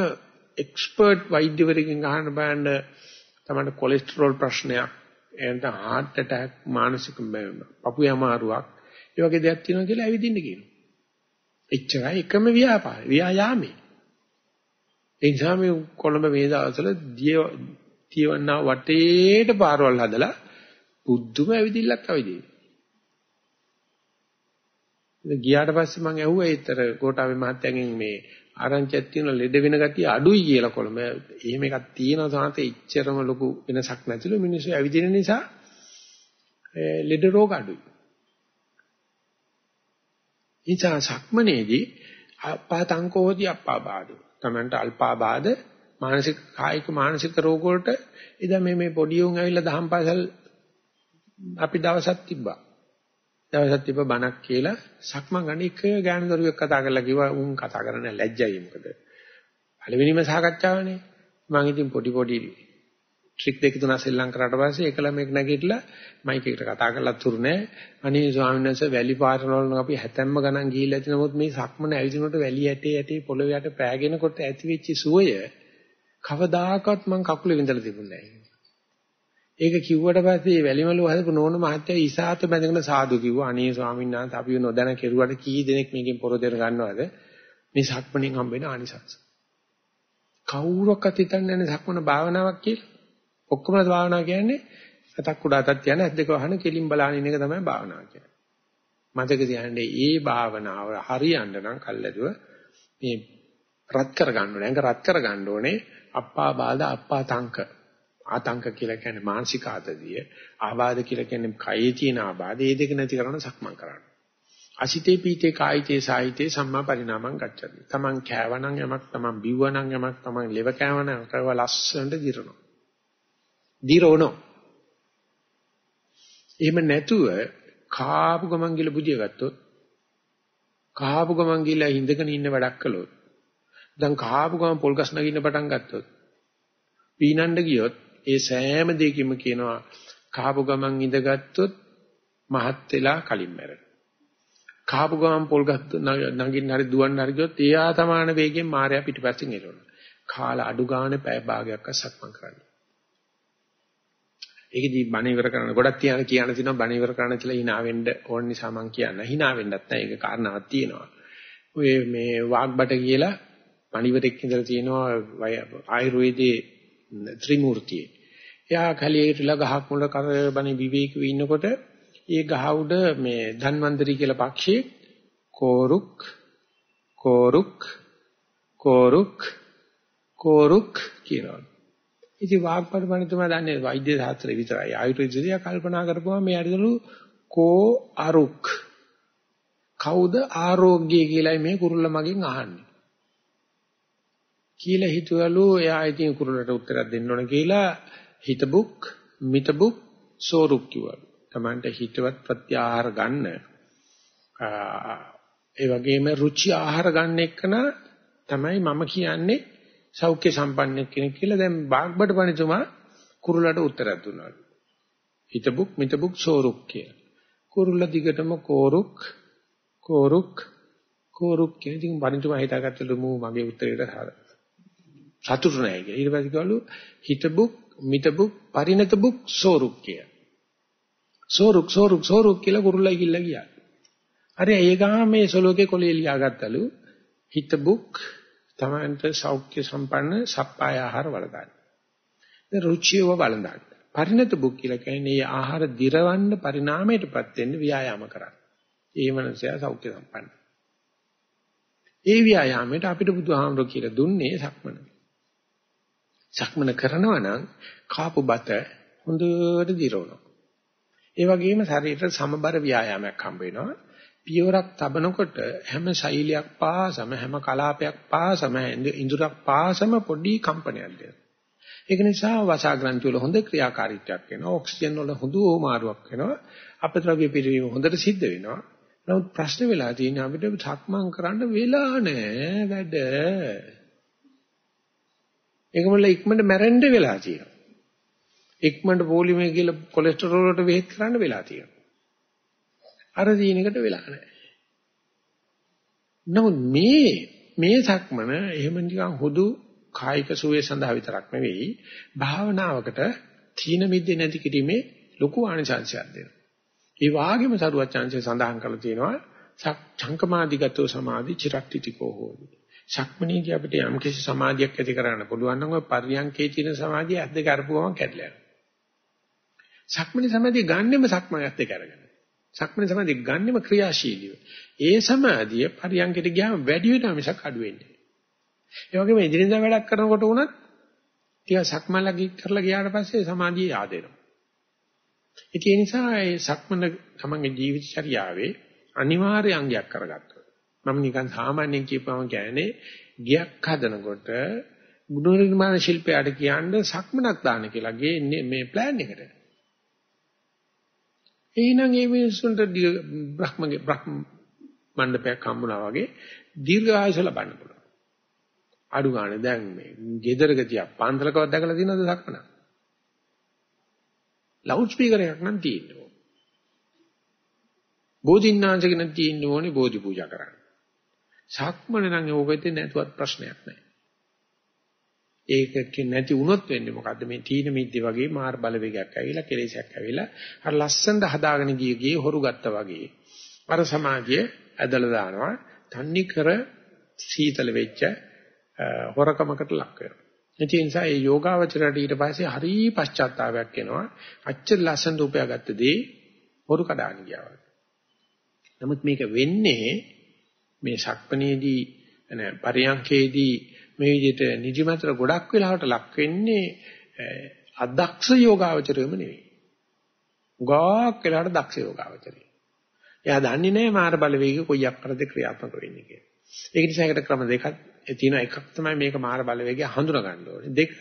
එක්ස්පර්ට් වෛද්‍යවරයෙක්ගෙන් අහන්න බෑන තමයි කොලෙස්ටරෝල් ප්‍රශ්නයක් එහෙනම් heart attack මානසික පපුවේ අමාරුවක් ඒ වගේ දෙයක් තියෙනවා කියලා ඇවිදින්න කියනවා. එච්චරයි එකම ව්‍යාපාරය ව්‍යායාමේ. ඒ නිසා මේ කොළඹ මේ දවස්වල දිය තියවන්නා වටේට පාරවල් හදලා බුද්ධම ඇවිදිල්ලක් අවදියි. ඉතින් ගියාට පස්සේ මම ඇහුවා ඒතර කොටාවේ මහත්තයාගෙන් මේ ආරංචියක් තියෙන ලෙඩ වෙන ගතිය අඩුයි කියලා කොළඹ. එහෙම එකක් තියෙනවා සාන්ත ඉච්චරම ලොකු වෙනසක් නැතිලු මිනිස්සු ඇවිදින නිසා ලෙඩ රෝග අඩුයි. ඉතින් සක්මනේදී අපාතංකෝදී අප්පාබාධ. තමන්ට අල්පාබාධ මානසික කායික මානසික රෝග වලට ඉතින් මේ මේ පොඩි උන් ඇවිල්ලා දහම් පාසල් අපි දවසක් තිබ්බා. දවසක් තිබ්බ බණක් කියලා සක්මන් ගන්න එක ගෑනු දරුවෙක් කතා කරලා කිව්වා උන් කතා කරන්න ලැජ්ජයි මොකද. පළවෙනිම සාකච්ඡාවනේ. මම ඉතින් පොඩි පොඩි ට්‍රික් දෙක තුනක් සෙල්ලම් කරාට පස්සේ එකල මේක නැගිටලා මයික් එකට කතා කරලා තුරු නෑ. අනේ ස්වාමීන් වහන්සේ වැලි පාරවල අපි හැතැම්ම ගණන් ගිහිල්ලා ඇති නමුත් මේ සක්මන ඇවිදිනකොට වැලි ඇටේ ඇටේ පොළොව යට පෑගෙනකොට ඇති වෙච්ච සුවය කවදාකවත් මං කකුලේ විඳලා තිබුණේ නෑ. ඒක කිව්වට පස්සේ වැලිමලු හදපු නෝන මහත්තයා ඉසాత බැඳගෙන සාදු කිව්වා. අනේ ස්වාමීන් වහන්සේ අපි නොදැන කෙරුවට කී දෙනෙක් මේකෙන් පොරොදෙර ගන්නවද? මේ සක්මණෙන් හම්බෙන ආනිසංස. කවුරක්වත් හිතන්නේ නැහැ සක්මණ භාවනාවක් කියලා. ඔක්කොම භාවනාව කියන්නේ අතක් උඩ අතක් තියන ඇස් දෙක වහන කෙලින් බලාගෙන ඉන්න එක තමයි භාවනාව කියන්නේ. මතක තියාගන්න මේ භාවනාව හරියන්න නම් කල්ැදුව මේ රත් කර ගන්න ඕනේ. අංග රත් කර ගන්න ඕනේ. අප්පා බාධා අප්පා තංක. ආතංක කියලා කියන්නේ මානසික ආතතිය. ආබාධ කියලා කියන්නේ කයේ තියෙන ආබාධ. මේ දෙක නැති කරන සක්මන් කරන්න. අසිතේ පීතේ කායිතේ සාහිතේ සම්මා පරිණාමං ගච්ඡති. Taman කෑවනම් යමක්, Taman බිව්වනම් යමක්, Taman ලෙව කෑවනම් කරව ලස්සනට දිරනවා. දිරවනවා. එහෙම නැතුව කාපු ගමන් ගිල බුදිය ගත්තොත් කාපු ගමන් ගිල හිඳගෙන ඉන්න වැඩක් කළොත් දැන් කාපු ගමන් පොල් ගස් නගින්න පටන් ගත්තොත් පීනන්න ගියොත් ඒ සෑම දෙයකින්ම කියනවා කාපු ගමන් ඉඳගත්තොත් මහත් වෙලා කලින් මැරෙන. කාපු ගමන් පොල් ගස් නගින්න හරි දුවන්න හරි ගියොත් ඒ ආතමාන වේගෙන් මායя පිටිපස්සෙන් එනවා. කාල අඩු ගානේ පැය භාගයක් අසක්මන් කරන්න. ඒකදී බණ ඉවර කරන්න ගොඩක් තියන කියන තියෙනවා බණ ඉවර කරන්න කියලා hina වෙන්න ඕන නිසා මම කියන්න. hina වෙන්නත් නැහැ. ඒක කාරණාවක් තියෙනවා. ඔය මේ වාග්බට කියලා පණිවරෙක් ඉඳලා තියෙනවා ආයුර්වේදයේ ත්‍රිමූර්තියේ. එයා කලියේටලා ගහක් මුල කරබනේ විවේකීව ඉන්නකොට ඒ ගහ උඩ මේ ධන්වන්තරි කියලා පක්ෂියෙක් කෝරුක් කෝරුක් කෝරුක් කෝරුක් කියනවා. ඉතින් වාග්පඩ පණිතුමා දන්නේ වෛද්‍ය ශාස්ත්‍රය විතරයි. ආයුර්වේදය කල්පනා කරපුවා මේ අරදලු කෝ අරුක්. කවුද ආරෝග්‍ය කියලායි මේ කුරුල්ල මගෙන් අහන්නේ. කියලා හිතවලු එයා ඉතින් කුරුල්ලට උත්තරයක් දෙන්න ඕන කියලා හිතබුක් මිතබුක් සෝරුක් කිව්වලු. Tamanta හිතවත් ප්‍රත්‍යාහාර ගන්න ඒ වගේම රුචි ආහාර ගන්න එකන තමයි මම කියන්නේ සෞඛ්‍ය සම්පන්න කෙනෙක් කියලා දැන් බාග්බඩ පණිතුමා කුරුල්ලට උත්තරයක් දුන්නාලු. හිතබුක් මිතබුක් සෝරුක් කියලා. කුරුල්ල දිගටම කෝරුක් කෝරුක් කෝරුක් කියන ඉතින් පණිතුමා හිතාගත්තලු මූ මගේ උත්තරේට සතුටු නැහැ කියලා. ඊට පස්සේ කිව්වලු හිතබුක් මිතබුක් පරිණතබුක් සෝරුක් කිය. සෝරුක් සෝරුක් සෝරුක් කියලා කුරුල්ලයි කිල්ල ගියා. හරි ඒ ගාම මේ සොලෝකේ කොලේ ලියාගත්තලු හිතබුක් තමන්ට සෞඛ්‍ය සම්පන්න සප්පාය ආහාර වළඳන්න. දැන් රුචියව වළඳන්න. පරිණත බුක් කියලා කියන්නේ ආහාර දිරවන්න පරිණාමයටපත් වෙන්න ව්‍යායාම කරන්න. ඒ මනසයා සෞඛ්‍ය සම්පන්න. ඒ ව්‍යායාමයට අපිට බුදුහාමුදුරුවෝ කියලා දුන්නේ සක්මන. සක්මන කරනවා නම් කාපු බත හොඳට දිරවනවා. ඒ වගේම ශරීරයට සමබර ව්‍යායාමයක් හම්බ වෙනවා. පියවරක් තබනකොට හැම ශෛලියක් පාසම හැම කලාපයක් පාසම ඉඳුරක් පාසම පොඩි කම්පනයක් දෙනවා. ඒක නිසා වසාග්‍රන්ථි වල හොඳ ක්‍රියාකාරීත්වයක් වෙනවා. ඔක්සිජන් වල හොඳ ඕමාරුවක් වෙනවා. අපද්‍රව්‍ය පිරිවීම හොඳට සිද්ධ වෙනවා. නමුත් ප්‍රශ්න වෙලා තියෙන්නේ අපිට සක්මන් කරන්න වෙලා නැහැ වැඩ. ඒකමල ඉක්මනට මැරෙන්න වෙලා තියෙනවා. ඉක්මනට පොලිමේ කියලා කොලෙස්ටරෝල් වලට වෙහෙත් කරන්න වෙලා තියෙනවා. අර දිනයකට වෙලා නැහැ. නමුත් මේ මේ සක්මන එහෙම නිකන් හුදු කායික සුවේ සඳහා විතරක් නෙවෙයි භාවනාවකට තීන මිද්දේ නැති කිරීමේ ලොකු ආනිසංශයක් දෙනවා. ඒ වාගේම සරුවත් chance සඳහන් කරලා තියෙනවා චංකමාදිගතෝ සමාධි චිරට්ටිතිකෝ හෝති. සක්මනේදී අපිට යම් කිසි සමාධියක් ඇති කරගන්න පුළුවන් නම් ඔය පරියන්කේ තියෙන සමාධිය ඇද්ද කරපුවම කැඩලා යනවා. සක්මනේ සමාධිය ගන්නෙම සක්මනත් එක්ක අරගෙන. සක්මනේ සමාධිය ගන්නෙම ක්‍රියාශීලීව. ඒ සමාධිය පරියන්කයට ගියාම වැඩි වෙනවා මිසක් අඩු වෙන්නේ ඒ වගේම ඉදිරියෙන් වැඩක් කරනකොට උනත් ටික සක්මන්ලගි කරලා ගියාට පස්සේ සමාධිය yaadෙනවා. ඒ නිසා ඒ සක්මන තමන්ගේ ජීවිත චර්යාවේ අනිවාර්ය අංගයක් කරගත්තා. මම නිකන් සාමාන්‍යයෙන් කියපුවම කියන්නේ ගියක් හදනකොට ගුණ නිර්මාණ ශිල්පයට කියන්නේ සක්මනක් දාන්න කියලා ගේ මේ ප්ලෑන් එකට. එහෙනම් ඒ මිනිස්සුන්ට බ්‍රහ්මගේ බ්‍රහ්ම මණ්ඩපයක් හම්බුනා වගේ දීර්ඝ ආයුෂ ලබන්න පුළුවන්. අඩු ගානේ දැන් මේ ගෙදරක තියා පන්සලකවත් දැකලා තියෙනවද සක්මන? ලවුඩ් ස්පීකර් එකක් නම් තියෙන්න ඕන. බෝධින්නාංශ කෙනෙක් තියෙන්න ඕනේ බෝධි පූජා කරන්න. සක්මන නම් ඕකෙත් නැතුවත් ප්‍රශ්නයක් නැහැ. ඒක නැති වුණොත් වෙන්නේ මොකද්ද මේ තීන මිද්දේ වගේ මාර් බලවේගයක් ඇවිල්ලා කෙලෙසයක් ඇවිල්ලා අර ලස්සනට හදාගෙන ගිය ගියේ හොරු ගත්තා වගේ අර සමාජය ඇදලා දානවා තන්නේ කර සීතල වෙච්ච හොරකමකට ලක් වෙනවා. ඒ නිසා මේ යෝගාවචරයට ඊට පස්සේ හරි පශ්චාත්තාවයක් එනවා. අච්චර ලස්සනට උපයාගත්ත දේ හොරු කඩාන ගියා වගේ. නමුත් මේක වෙන්නේ මේ සක්පනේදී නැ පරියන්කේදී මේ විදිහට නිදිමතර ගොඩක් වෙලාවට ලක් වෙන්නේ අදක්ෂ යෝගාවචරයම නෙවෙයි. උගාක් වෙලාවට දක්ෂ යෝගාවචරය. එයා දන්නේ නැහැ මාර බලවේග කොයි අක්කරද ක්‍රියාත්මක වෙන්නේ කියලා. ඒක නිසා ඒකට ක්‍රම දෙකක් තියෙනවා. එකක් තමයි මේක මාර බලවේගය හඳුනා ගන්න ඕනේ. දෙක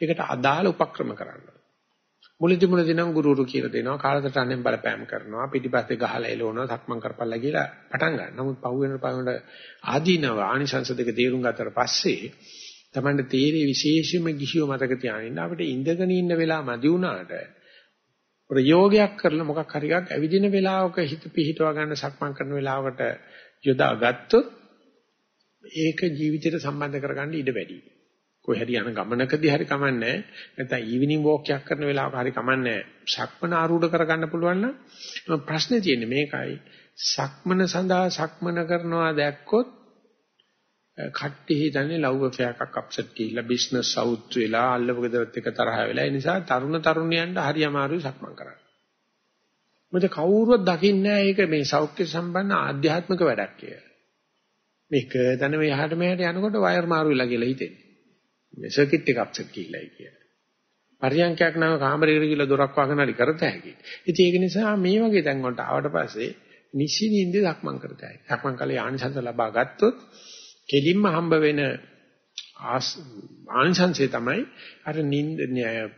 ඒකට අදාළ උපක්‍රම කරන්න ඕනේ. මුලදි මුලදි නම් ගුරුවරු කියලා දෙනවා කාලකට අනෙන් බලපෑම් කරනවා පිටිපස්සේ ගහලා එලවනවා සක්මන් කරපල්ලා කියලා පටන් ගන්න. නමුත් පහු වෙන පහුවෙන ආදීනව ආනිසංස දෙක තේරුම් ගත්තට පස්සේ තමන්ට තේරේ විශේෂයෙන්ම ගිහියෝ මතක තියාගෙන අපිට ඉඳගෙන ඉන්න වෙලාව මදි වුණාට ප්‍රයෝගයක් කරලා මොකක් හරි එකක් ඇවිදින වෙලාවක හිත පිහිටව ගන්න සක්මන් කරන වෙලාවකට යොදා ගත්තොත් ඒක ජීවිතයට සම්බන්ධ කරගන්න ඉඩ වැඩියි. කොයි හරි යන ගමනකදී හරි කමන්නේ නැත්නම් ඊවිනිං වෝක් එකක් කරන වෙලාවක හරි කමන්නේ සක්මන ආරූඪ කරගන්න පුළුවන් නම් ප්‍රශ්නේ තියෙන්නේ මේකයි සක්මන සඳහා සක්මන කරනවා දැක්කොත් කට්ටි හිතන්නේ ලව් එකක් අප්සෙට් ගිහිල්ලා බිස්නස් අවුත් වෙලා අල්ලපු ගෙදරත් එක තරහ වෙලා ඒ නිසා තරුණ තරුණියන්ට හරි අමාරුයි සක්මන් කරන්න. මොකද කවුරුවත් දකින්නේ නැහැ ඒක මේ සෞඛ්‍ය සම්බන්ධ ආධ්‍යාත්මික වැඩක් කියලා. මේක දැන මේ යහට මෙහාට යනකොට වයර් මාරු වෙලා කියලා හිතෙන්නේ. මේ සර්කිට් එක අප්සෙට් ගිහිල්ලායි කියලා. පරියන්කයක් නම් කාමරේකට ගිහලා දොරක් වහගෙන හරි කරත හැකි. ඉතින් ඒක නිසා මේ වගේ තැන් වලට ආවට පස්සේ නිසින්ින්ද දක්මන් කරත හැකි. දක්මන් කලේ ආනිසංස ලබා ගත්තොත් කෙලින්ම හම්බ වෙන ආනිසංසය තමයි අර නින්ද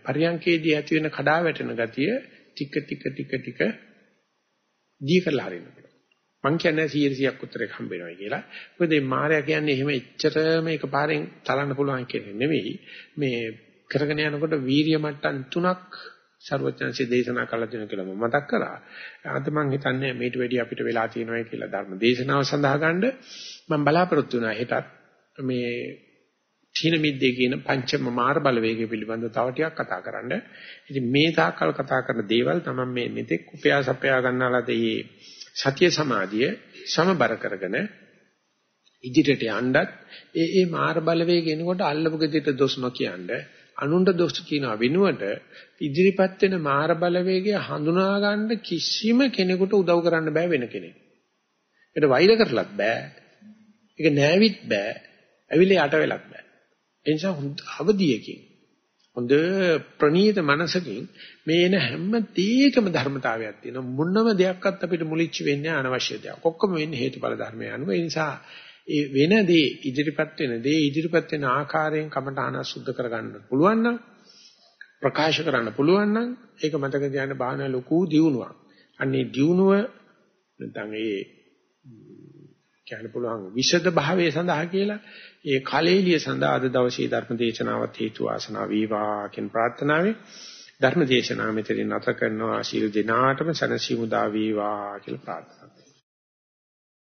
පරියන්කේදී ඇති වෙන කඩා වැටෙන ගතිය ටික ටික ටික ටික දී කරලා හරින්න. මං කියන්නේ 100 100ක් උත්තරයක් හම්බ වෙනවා කියලා. මොකද මේ මායя කියන්නේ එහෙම එච්චරම එකපාරෙන් තලන්න පුළුවන් කියන්නේ නෙවෙයි. මේ කරගෙන යනකොට වීරිය මට්ටම් තුනක් ਸਰවඥාන්සේ දේශනා කළා දෙන කියලා මම මතක් කරා. අද මං හිතන්නේ මේට වැඩි අපිට වෙලා තියෙනවා කියලා ධර්ම දේශනාව සඳහා ගන්න මම බලාපොරොත්තු වුණා. හෙටත් මේ තීන මිද්දේ කියන පංචම මාර බලවේගය පිළිබඳව තව ටිකක් කතා කරන්න. ඉතින් මේ තාක්කල් කතා කරන දේවල් තමයි මේ මෙතෙක් උපයාසපයා ගන්නාලාද මේ සතිය සමාධිය සමබර කරගෙන ඉදිරියට යන්නත් ඒ ඒ මාර බලවේග එනකොට අල්ලපු ගෙදරට දොස් නොකියන්නේ අනුන්ට දොස් කියනවා වෙනුවට ඉදිරිපත් වෙන මාර බලවේගය හඳුනා ගන්න කිසිම කෙනෙකුට උදව් කරන්න බෑ වෙන කෙනෙක්. ඒකට වෛර කරලත් බෑ. ඒක නෑවිත් බෑ. ඇවිල්ලා යට වෙලක් බෑ. ඒ නිසා හොඳ අවදියකින් හොඳ ප්‍රණීත මනසකින් මේ එන හැම තීකම ධර්මතාවයක් තියෙනවා. මොනම දෙයක්වත් අපිට මුලිච්ච වෙන්නේ අනවශ්‍ය දෙයක්. ඔක්කොම වෙන්නේ හේතුඵල ධර්මය අනුව. ඒ නිසා ඒ වෙන දේ ඉදිරිපත් වෙන දේ ඉදිරිපත් වෙන ආකාරයෙන් කමඨාන සුද්ධ කරගන්න පුළුවන් නම් ප්‍රකාශ කරන්න පුළුවන් නම් ඒක මතක තියාගන්න බාහන ලොකු දියුණුවක්. අන්නේ දියුණුව නැත්නම් ඒ කියන්න පුළුවන් විෂද භාවයේ සඳහා කියලා. ඒ කලෙලිය සඳහා අද දවසේ ධර්ම දේශනාවත් හේතු වාසනා වේවා කියන ප්‍රාර්ථනාවෙන් ධර්ම දේශනාව මෙතනින් නැත කරනවා. ශීල දිනාටම සනසිමුදා වේවා කියලා ප්‍රාර්ථනා